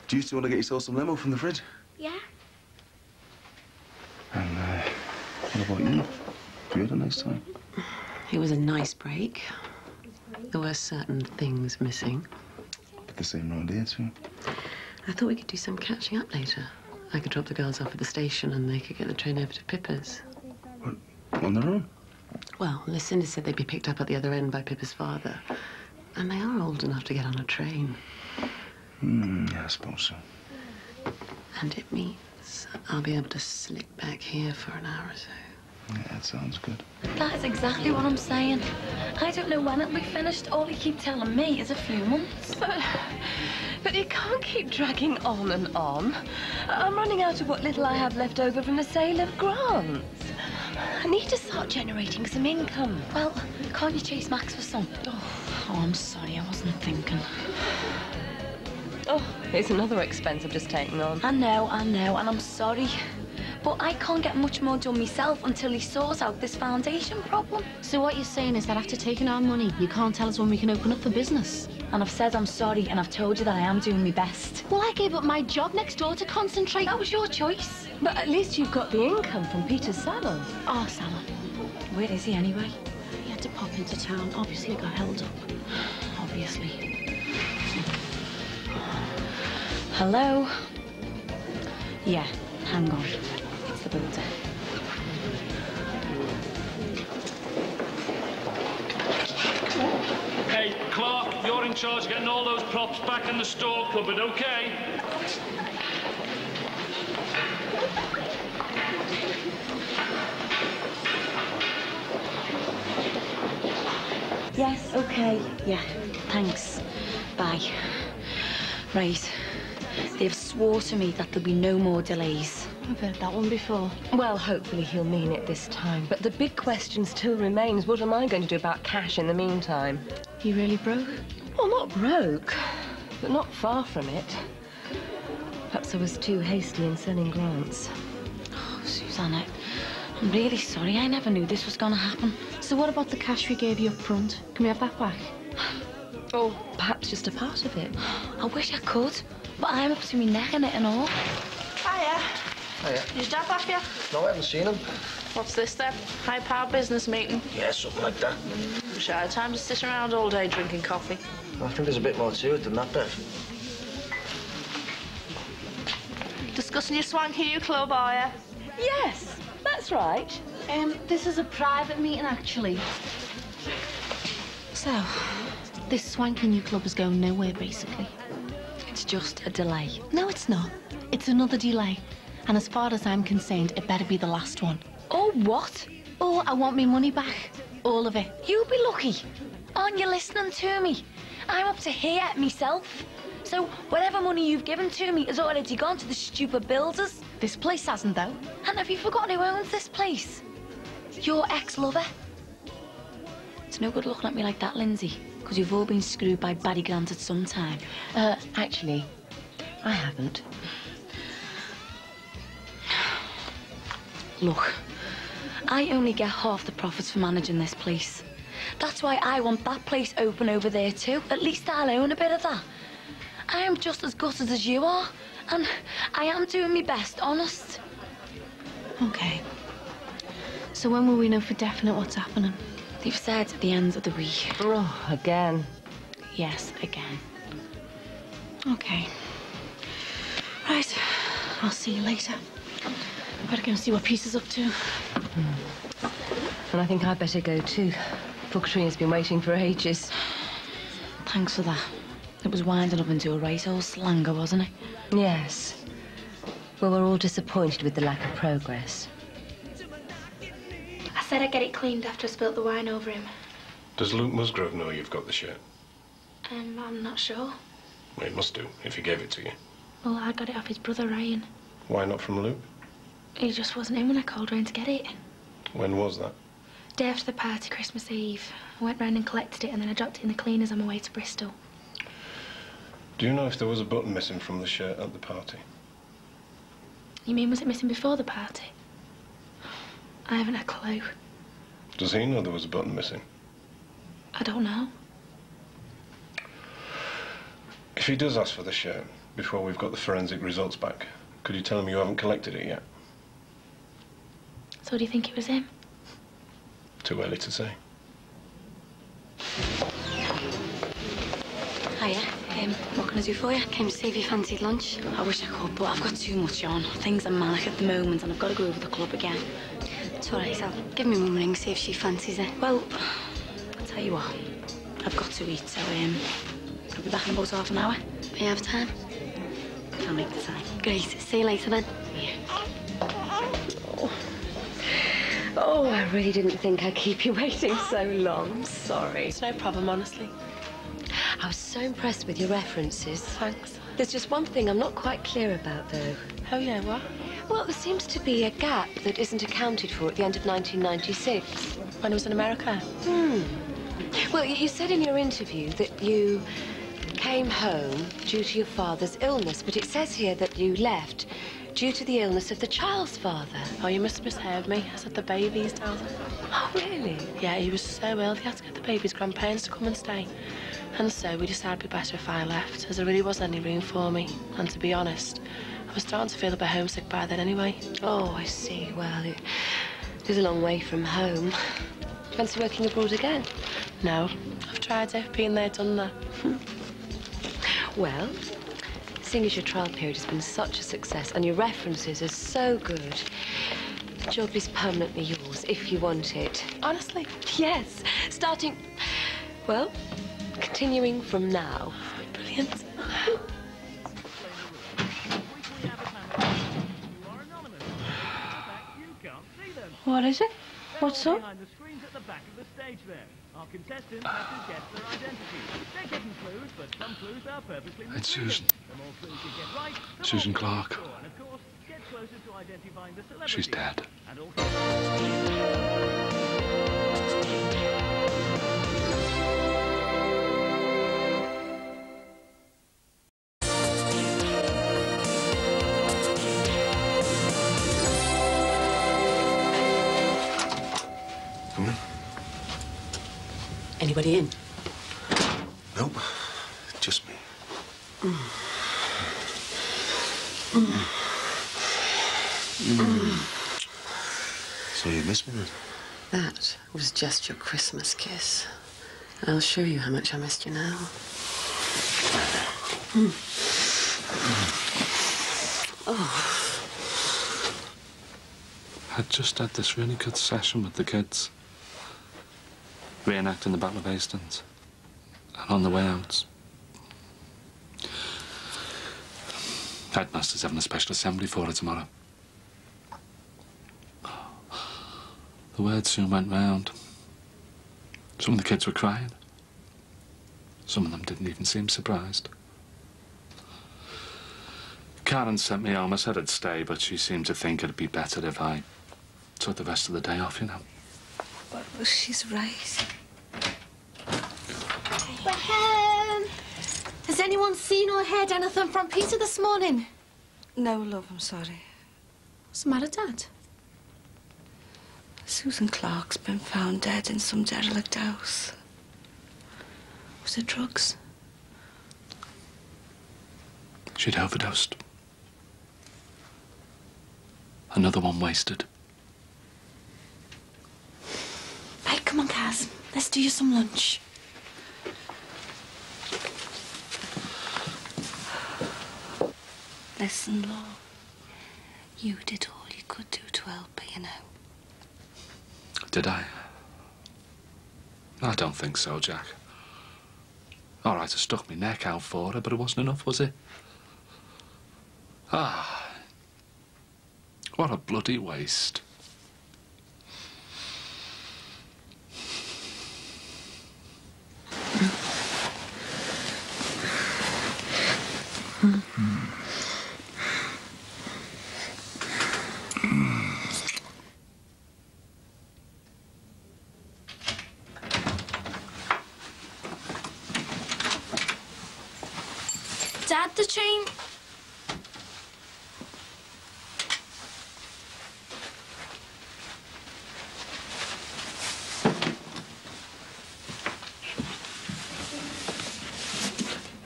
Do you still want to get yourself some limo from the fridge? Yeah. And, uh, what about you? You had a nice time? It was a nice break. There were certain things missing. But the same round here, too. I thought we could do some catching up later. I could drop the girls off at the station and they could get the train over to Pippa's. On their own. Well, Lucinda said they'd be picked up at the other end by Pippa's father. And they are old enough to get on a train. Hmm, yeah, I suppose so. And it means I'll be able to slip back here for an hour or so. Yeah, that sounds good. That is exactly what I'm saying. I don't know when it'll be finished. All you keep telling me is a few months. But, but you can't keep dragging on and on. I'm running out of what little I have left over from the sale of Grants. I need to start generating some income. Well, can't you chase Max for some? Oh, oh I'm sorry, I wasn't thinking. Oh, it's another expense I've just taken on. I know, I know, and I'm sorry. But I can't get much more done myself until he sorts out this foundation problem. So what you're saying is that after taking our money, you can't tell us when we can open up for business? And I've said I'm sorry, and I've told you that I am doing my best. Well, I gave up my job next door to concentrate. That was your choice. But at least you've got the income from Peter's salon. Our oh, salon. Where is he anyway? He had to pop into town. Obviously he got held up. Obviously. Hello? Yeah, hang on. Builder. Hey, Clark, you're in charge of getting all those props back in the store cupboard, okay? Yes, okay. Yeah, thanks. Bye. Right. They've swore to me that there'll be no more delays. I've heard that one before. Well, hopefully he'll mean it this time. But the big question still remains, what am I going to do about cash in the meantime? You really broke? Well, not broke, but not far from it. Perhaps I was too hasty in selling Grants. Oh, Susannah, I'm really sorry. I never knew this was going to happen. So what about the cash we gave you up front? Can we have that back? Or perhaps just a part of it. I wish I could, but I'm up to my neck in it and all. Hiya. Hiya. Is Dad back yet? No, I haven't seen him. What's this then? High power business meeting? Yeah, something like that. Wish I had time to sit around all day drinking coffee. I think there's a bit more to it than that, Bev. Discussing your swanky new club, are you? Yes, that's right. Um, this is a private meeting, actually. So, this swanky new club is going nowhere, basically. It's just a delay. No, it's not. It's another delay. And as far as I'm concerned, it better be the last one. Oh, what? Oh, I want my money back. All of it. You'll be lucky. Aren't you listening to me? I'm up to here myself. So whatever money you've given to me has already gone to the stupid builders. This place hasn't, though. And have you forgotten who owns this place? Your ex-lover. It's no good looking at me like that, Lindsey, because you've all been screwed by Barry Grant at some time. Uh, actually, I haven't. Look, I only get half the profits for managing this place. That's why I want that place open over there too. At least I'll own a bit of that. I am just as gutted as you are, and I am doing my best, honest. Okay. So when will we know for definite what's happening? They've said at the end of the week. Oh, again. Yes, again. Okay. Right. I'll see you later. Better go and see what Peter's up to. And I think I'd better go too. Poor Katrina's been waiting for ages. Thanks for that. It was winding up into a right old slanger, wasn't it? Yes. Well, we're all disappointed with the lack of progress. I said I'd get it cleaned after I spilt the wine over him. Does Luke Musgrove know you've got the shirt? Um, I'm not sure. Well, he must do, if he gave it to you. Well, I got it off his brother Ryan. Why not from Luke? He just wasn't in when I called round to get it. When was that? Day after the party, Christmas Eve. I went round and collected it and then I dropped it in the cleaners on my way to Bristol. Do you know if there was a button missing from the shirt at the party? You mean was it missing before the party? I haven't a clue. Does he know there was a button missing? I don't know. If he does ask for the shirt before we've got the forensic results back, could you tell him you haven't collected it yet? So do you think it was him? Too early to say. Hiya. Um, what can I do for you? Came to see if you fancied lunch. I wish I could, but I've got too much on. Things are manic at the moment, and I've got to go over the club again. It's all right, I'll give me mum a ring, see if she fancies it. Well, I'll tell you what. I've got to eat, so um, I'll be back in about half an hour. You have time? I'll make the time. Great. See you later then. Oh, I really didn't think I'd keep you [LAUGHS] waiting so long. Sorry. It's no problem, honestly. I was so impressed with your references. Thanks. There's just one thing I'm not quite clear about, though. Oh, yeah, what? Well, there seems to be a gap that isn't accounted for at the end of 1996. When I was in America? Hmm. Well, you said in your interview that you came home due to your father's illness, but it says here that you left due to the illness of the child's father. Oh, you must have misheard me. I said the baby's down. Oh, really? Yeah, he was so ill, he had to get the baby's grandparents to come and stay. And so we decided it'd be better if I left, as there really wasn't any room for me. And to be honest, I was starting to feel a bit homesick by then anyway. Oh, I see. Well, it is a long way from home. Fancy working abroad again? No, I've tried it, been there, done that. [LAUGHS] Well, seeing as your trial period has been such a success and your references are so good, the job is permanently yours if you want it. Honestly? Yes. Starting, well, continuing from now. Brilliant. What is it? What's up? Behind the screens at the back of the stage there. Our contestants have to guess their identity. They're getting clues, but some clues are purposely It's. Susan. The more clues you get right, the Susan Clark. you score. And of course, get closer to identifying the celebrity. She's dead. Anybody in? Nope. Just me. Mm. So you miss me then? That was just your Christmas kiss. I'll show you how much I missed you now. Mm. Oh, I'd just had this really good session with the kids. Reenacting the Battle of Hastings. And on the way out... Headmaster's having a special assembly for it tomorrow. The word soon went round. Some of the kids were crying. Some of them didn't even seem surprised. Karen sent me home. I said I'd stay, but she seemed to think it'd be better if I took the rest of the day off, you know. But well, she's right. Um, has anyone seen or heard anything from Peter this morning? No, love, I'm sorry. What's the matter, Dad? Susan Clark's been found dead in some derelict house. Was it drugs? She'd overdosed. Another one wasted. Right, come on, Kaz. Let's do you some lunch. Listen, Law. You did all you could do to help her, you know. Did I? I don't think so, Jack. All right, I stuck my neck out for her, but it wasn't enough, was it? Ah. What a bloody waste. Dad, the train.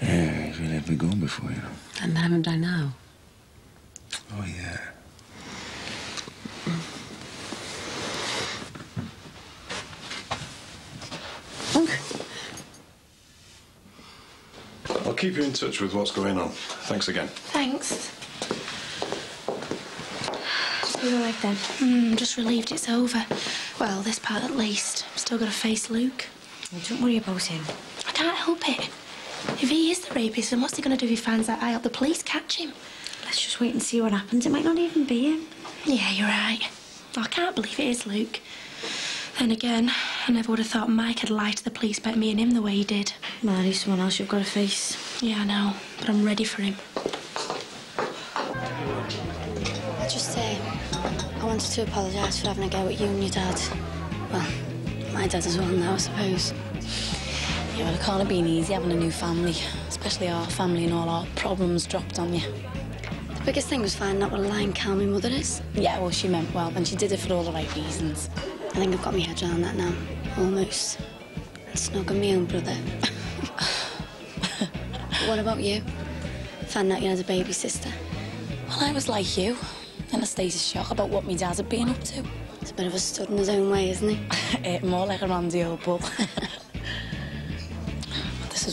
Yeah, he's really had me going before, you know. And haven't I now? Oh, yeah. I'll keep you in touch with what's going on. Thanks again. Thanks. You all right then? Hmm, I'm just relieved it's over. Well, this part at least. I've still got to face Luke. don't worry about him. I can't help it. If he is the rapist, then what's he going to do if he finds out I helped the police catch him? Let's just wait and see what happens. It might not even be him. Yeah, you're right. I can't believe it is Luke. Then again, I never would have thought Mike had lied to the police about me and him the way he did. He's someone else you've got to face. Yeah, I know, but I'm ready for him. I'll just say, I wanted to apologise for having a go at you and your dad. Well, my dad as well now, I suppose. Yeah, well, it can't have been easy having a new family, especially our family and all our problems dropped on you. The biggest thing was finding out what a lying cow my mother is. Yeah, well, she meant well, and she did it for all the right reasons. I think I've got my head around that now. Almost. And snogging my own brother. [LAUGHS] What about you? Found out you had a baby sister. Well, I was like you, in a state of shock about what my dad had been up to. It's a bit of a stud in his own way, isn't he? [LAUGHS] More like a Randy old bull. [LAUGHS]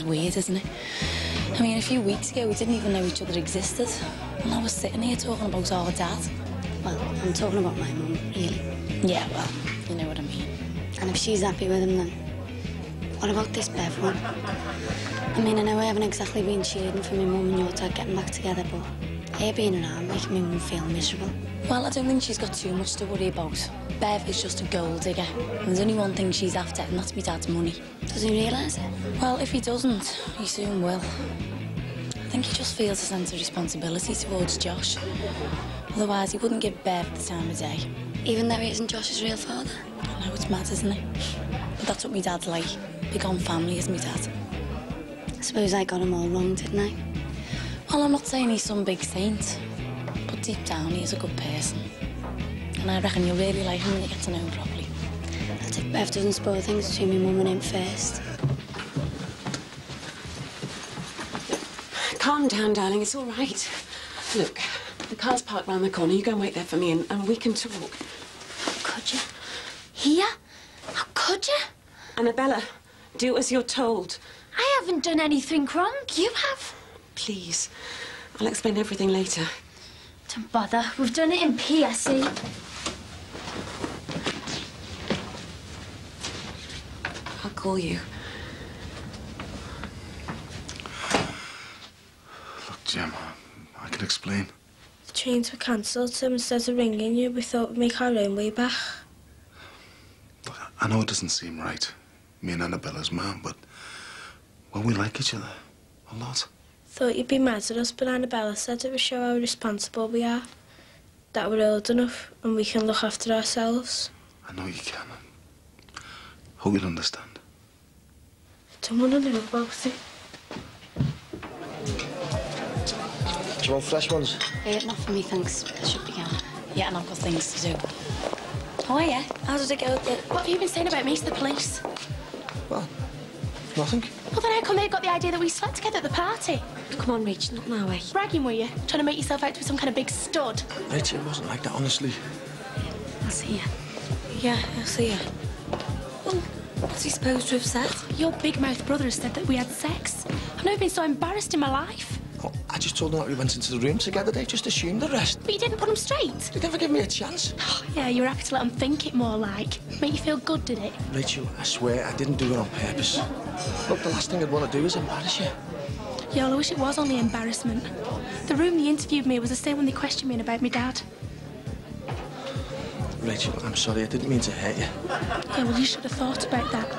is weird, isn't it? I mean, a few weeks ago, we didn't even know each other existed. And I was sitting here talking about our dad. Well, I'm talking about my mum, really. Yeah, well, you know what I mean. And if she's happy with him, then what about this Bev one? I mean, I know I haven't exactly been cheering for my mum and your dad getting back together, but her being around making me feel miserable. Well, I don't think she's got too much to worry about. Bev is just a gold digger. And there's only one thing she's after, and that's my dad's money. Does he realise it? Well, if he doesn't, he soon will. I think he just feels a sense of responsibility towards Josh. Otherwise, he wouldn't give Bev the time of day. Even though he isn't Josh's real father? I know it's mad, isn't it? But that's what my dad's like. Big on family is my dad. I suppose I got him all wrong, didn't I? Well, I'm not saying he's some big saint, but deep down, he is a good person. And I reckon you'll really like him when you get to know him properly. That's if Bev doesn't spoil things between my mum and him first. Calm down, darling. It's all right. Look, the car's parked round the corner. You go and wait there for me, and, and we can talk. Could you? Here? How could you? Annabella, do as you're told. I haven't done anything wrong. You have. Please. I'll explain everything later. Don't bother. We've done it in PSE. I'll call you. Look, Gemma, I can explain. The trains were cancelled, so instead of ringing you, we thought we'd make our own way back. I know it doesn't seem right, me and Annabella's mum, but, well, we like each other a lot. Thought you'd be mad at us, but Annabella said it would show how responsible we are. That we're old enough and we can look after ourselves. I know you can. I Hope you'll understand. Don't want to know about it. Do you want fresh ones? Uh, not for me, thanks. I should be gone. Yeah, and I've got things to do. Oh, yeah. How did it go? with the- What have you been saying about me to the police? Nothing. Well, then how come they got the idea that we slept together at the party? Come on, Rach, not now, eh? Bragging, were you? Trying to make yourself out to be some kind of big stud? Rachel, it wasn't like that, honestly. I'll see you. Yeah, I'll see you. Well, what's he supposed to have said? Your big mouth brother has said that we had sex. I've never been so embarrassed in my life. Oh, I just told them that we went into the room together. They just assumed the rest. But you didn't put him straight. They never gave me a chance. Oh, yeah, you were happy to let him think it more like. Make you feel good, did it? Rachel, I swear I didn't do it on purpose. Look, the last thing I'd want to do is embarrass you. Yeah, well, I wish it was only embarrassment. The room they interviewed me was the same when they questioned me about my dad. Rachel, I'm sorry. I didn't mean to hurt you. Yeah, well, you should have thought about that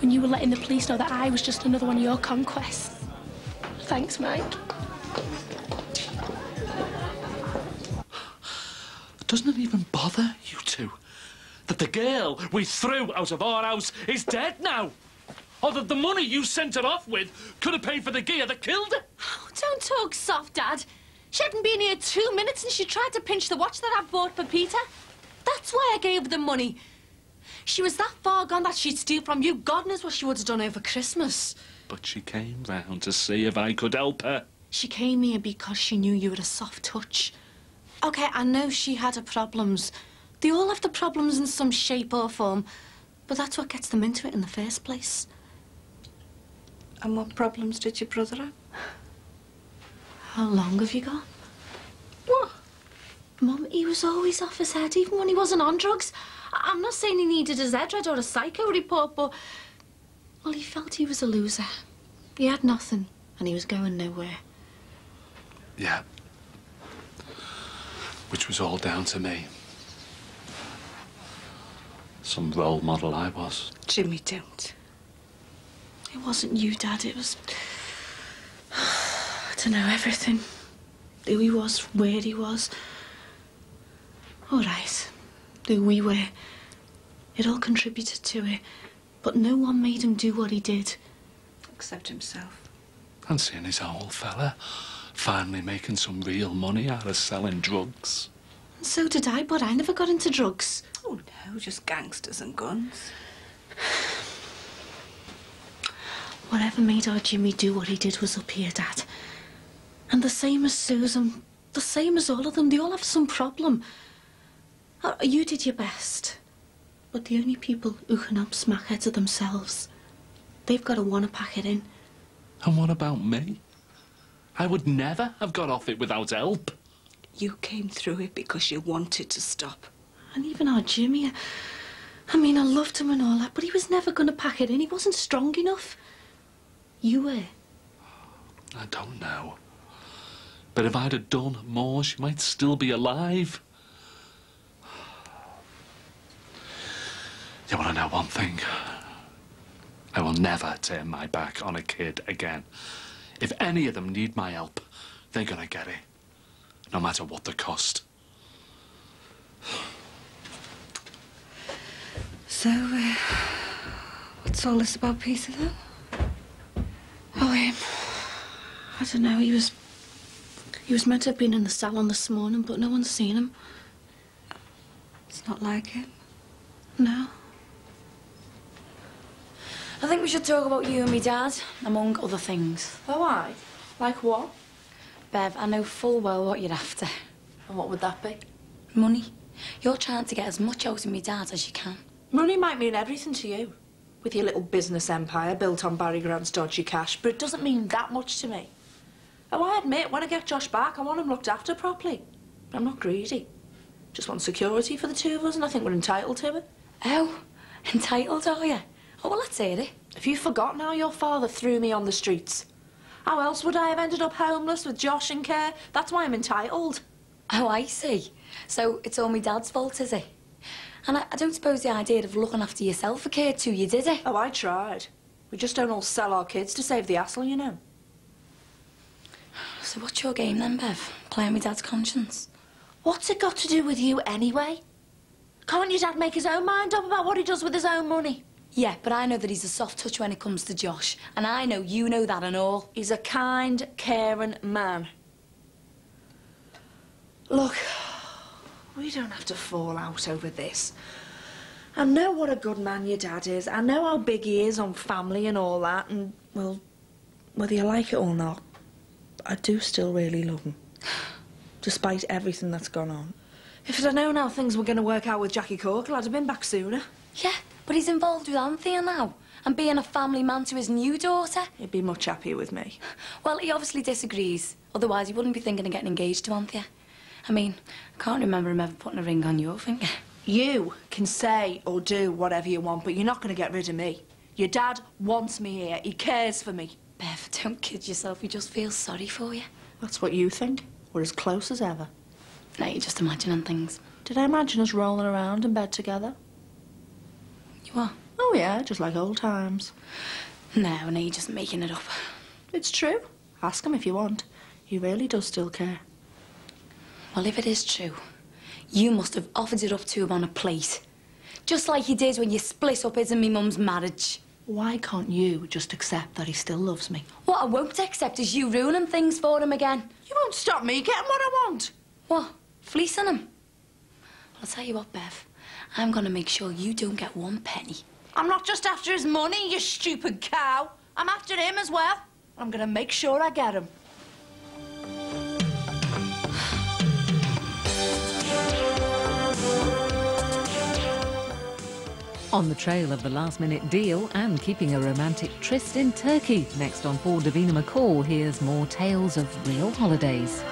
when you were letting the police know that I was just another one of your conquests. Thanks, Mike. Doesn't it even bother you two that the girl we threw out of our house is dead now? Or that the money you sent her off with could have paid for the gear that killed her? Oh, don't talk soft, Dad. She hadn't been here two minutes and she tried to pinch the watch that I bought for Peter. That's why I gave her the money. She was that far gone that she'd steal from you. God knows what she would have done over Christmas. But she came round to see if I could help her. She came here because she knew you had a soft touch. Okay, I know she had her problems. They all have the problems in some shape or form, but that's what gets them into it in the first place. And what problems did your brother have? How long have you got? What? Mum, he was always off his head, even when he wasn't on drugs. I'm not saying he needed a Z-Red or a psycho report, but... Well, he felt he was a loser. He had nothing, and he was going nowhere. Yeah, which was all down to me. Some role model I was. Jimmy, don't. It wasn't you, Dad. It was. [SIGHS] I don't know, everything. Who he was, where he was. All right. Who we were. It all contributed to it. But no one made him do what he did. Except himself. And seeing his old fella finally making some real money out of selling drugs. And so did I, but I never got into drugs. Oh, no, just gangsters and guns. Whatever made our Jimmy do what he did was up here, Dad. And the same as Susan, the same as all of them, they all have some problem. Uh, You did your best. But the only people who can up smackheads are themselves. They've got to want to pack it in. And what about me? I would never have got off it without help. You came through it because you wanted to stop. And even our Jimmy, I mean, I loved him and all that, but he was never going to pack it in. He wasn't strong enough. You were. I don't know. But if I'd have done more, she might still be alive. You want to know one thing? I will never turn my back on a kid again. If any of them need my help, they're gonna get it. No matter what the cost. So, uh, what's all this about Peter, then? Oh, him. I don't know. He was. He was meant to have been in the salon this morning, but no one's seen him. It's not like him. No. I think we should talk about you and me dad, among other things. Oh, I? Like what? Bev, I know full well what you're after. And what would that be? Money. You're trying to get as much out of me dad as you can. Money might mean everything to you. With your little business empire built on Barry Grant's dodgy cash, but it doesn't mean that much to me. Oh, I admit, when I get Josh back, I want him looked after properly. I'm not greedy. Just want security for the two of us, and I think we're entitled to it. Oh, [LAUGHS] entitled, are you? Oh, well, let's hear it. Have you forgotten how your father threw me on the streets? How else would I have ended up homeless with Josh in care? That's why I'm entitled. Oh, I see. So it's all my dad's fault, is it? And I, I don't suppose the idea of looking after yourself occurred to you, did it? Oh, I tried. We just don't all sell our kids to save the hassle, you know. So what's your game then, Bev? Playing with dad's conscience? What's it got to do with you anyway? Can't your dad make his own mind up about what he does with his own money? Yeah, but I know that he's a soft touch when it comes to Josh. And I know you know that and all. He's a kind, caring man. Look, we don't have to fall out over this. I know what a good man your dad is. I know how big he is on family and all that. And, well, whether you like it or not, I do still really love him. Despite everything that's gone on. If I'd known how things were going to work out with Jackie Corkhill, I'd have been back sooner. Yeah, but he's involved with Anthea now. And being a family man to his new daughter. He'd be much happier with me. Well, he obviously disagrees. Otherwise, he wouldn't be thinking of getting engaged to Anthea. I mean, I can't remember him ever putting a ring on your finger. You can say or do whatever you want, but you're not going to get rid of me. Your dad wants me here. He cares for me. Bev, don't kid yourself. He just feels sorry for you. That's what you think. We're as close as ever. No, you're just imagining things. Did I imagine us rolling around in bed together? Are? Oh, yeah, just like old times. No, no, you're just making it up. It's true. Ask him if you want. He really does still care. Well, if it is true, you must have offered it up to him on a plate. Just like you did when you split up his and me mum's marriage. Why can't you just accept that he still loves me? What I won't accept is you ruining things for him again. You won't stop me getting what I want. What? Fleecing him? Well, I'll tell you what, Bev. I'm gonna make sure you don't get one penny. I'm not just after his money, you stupid cow. I'm after him as well. I'm gonna make sure I get him. On the trail of the last minute deal and keeping a romantic tryst in Turkey. Next on Paul Davina McCall, here's more tales of real holidays.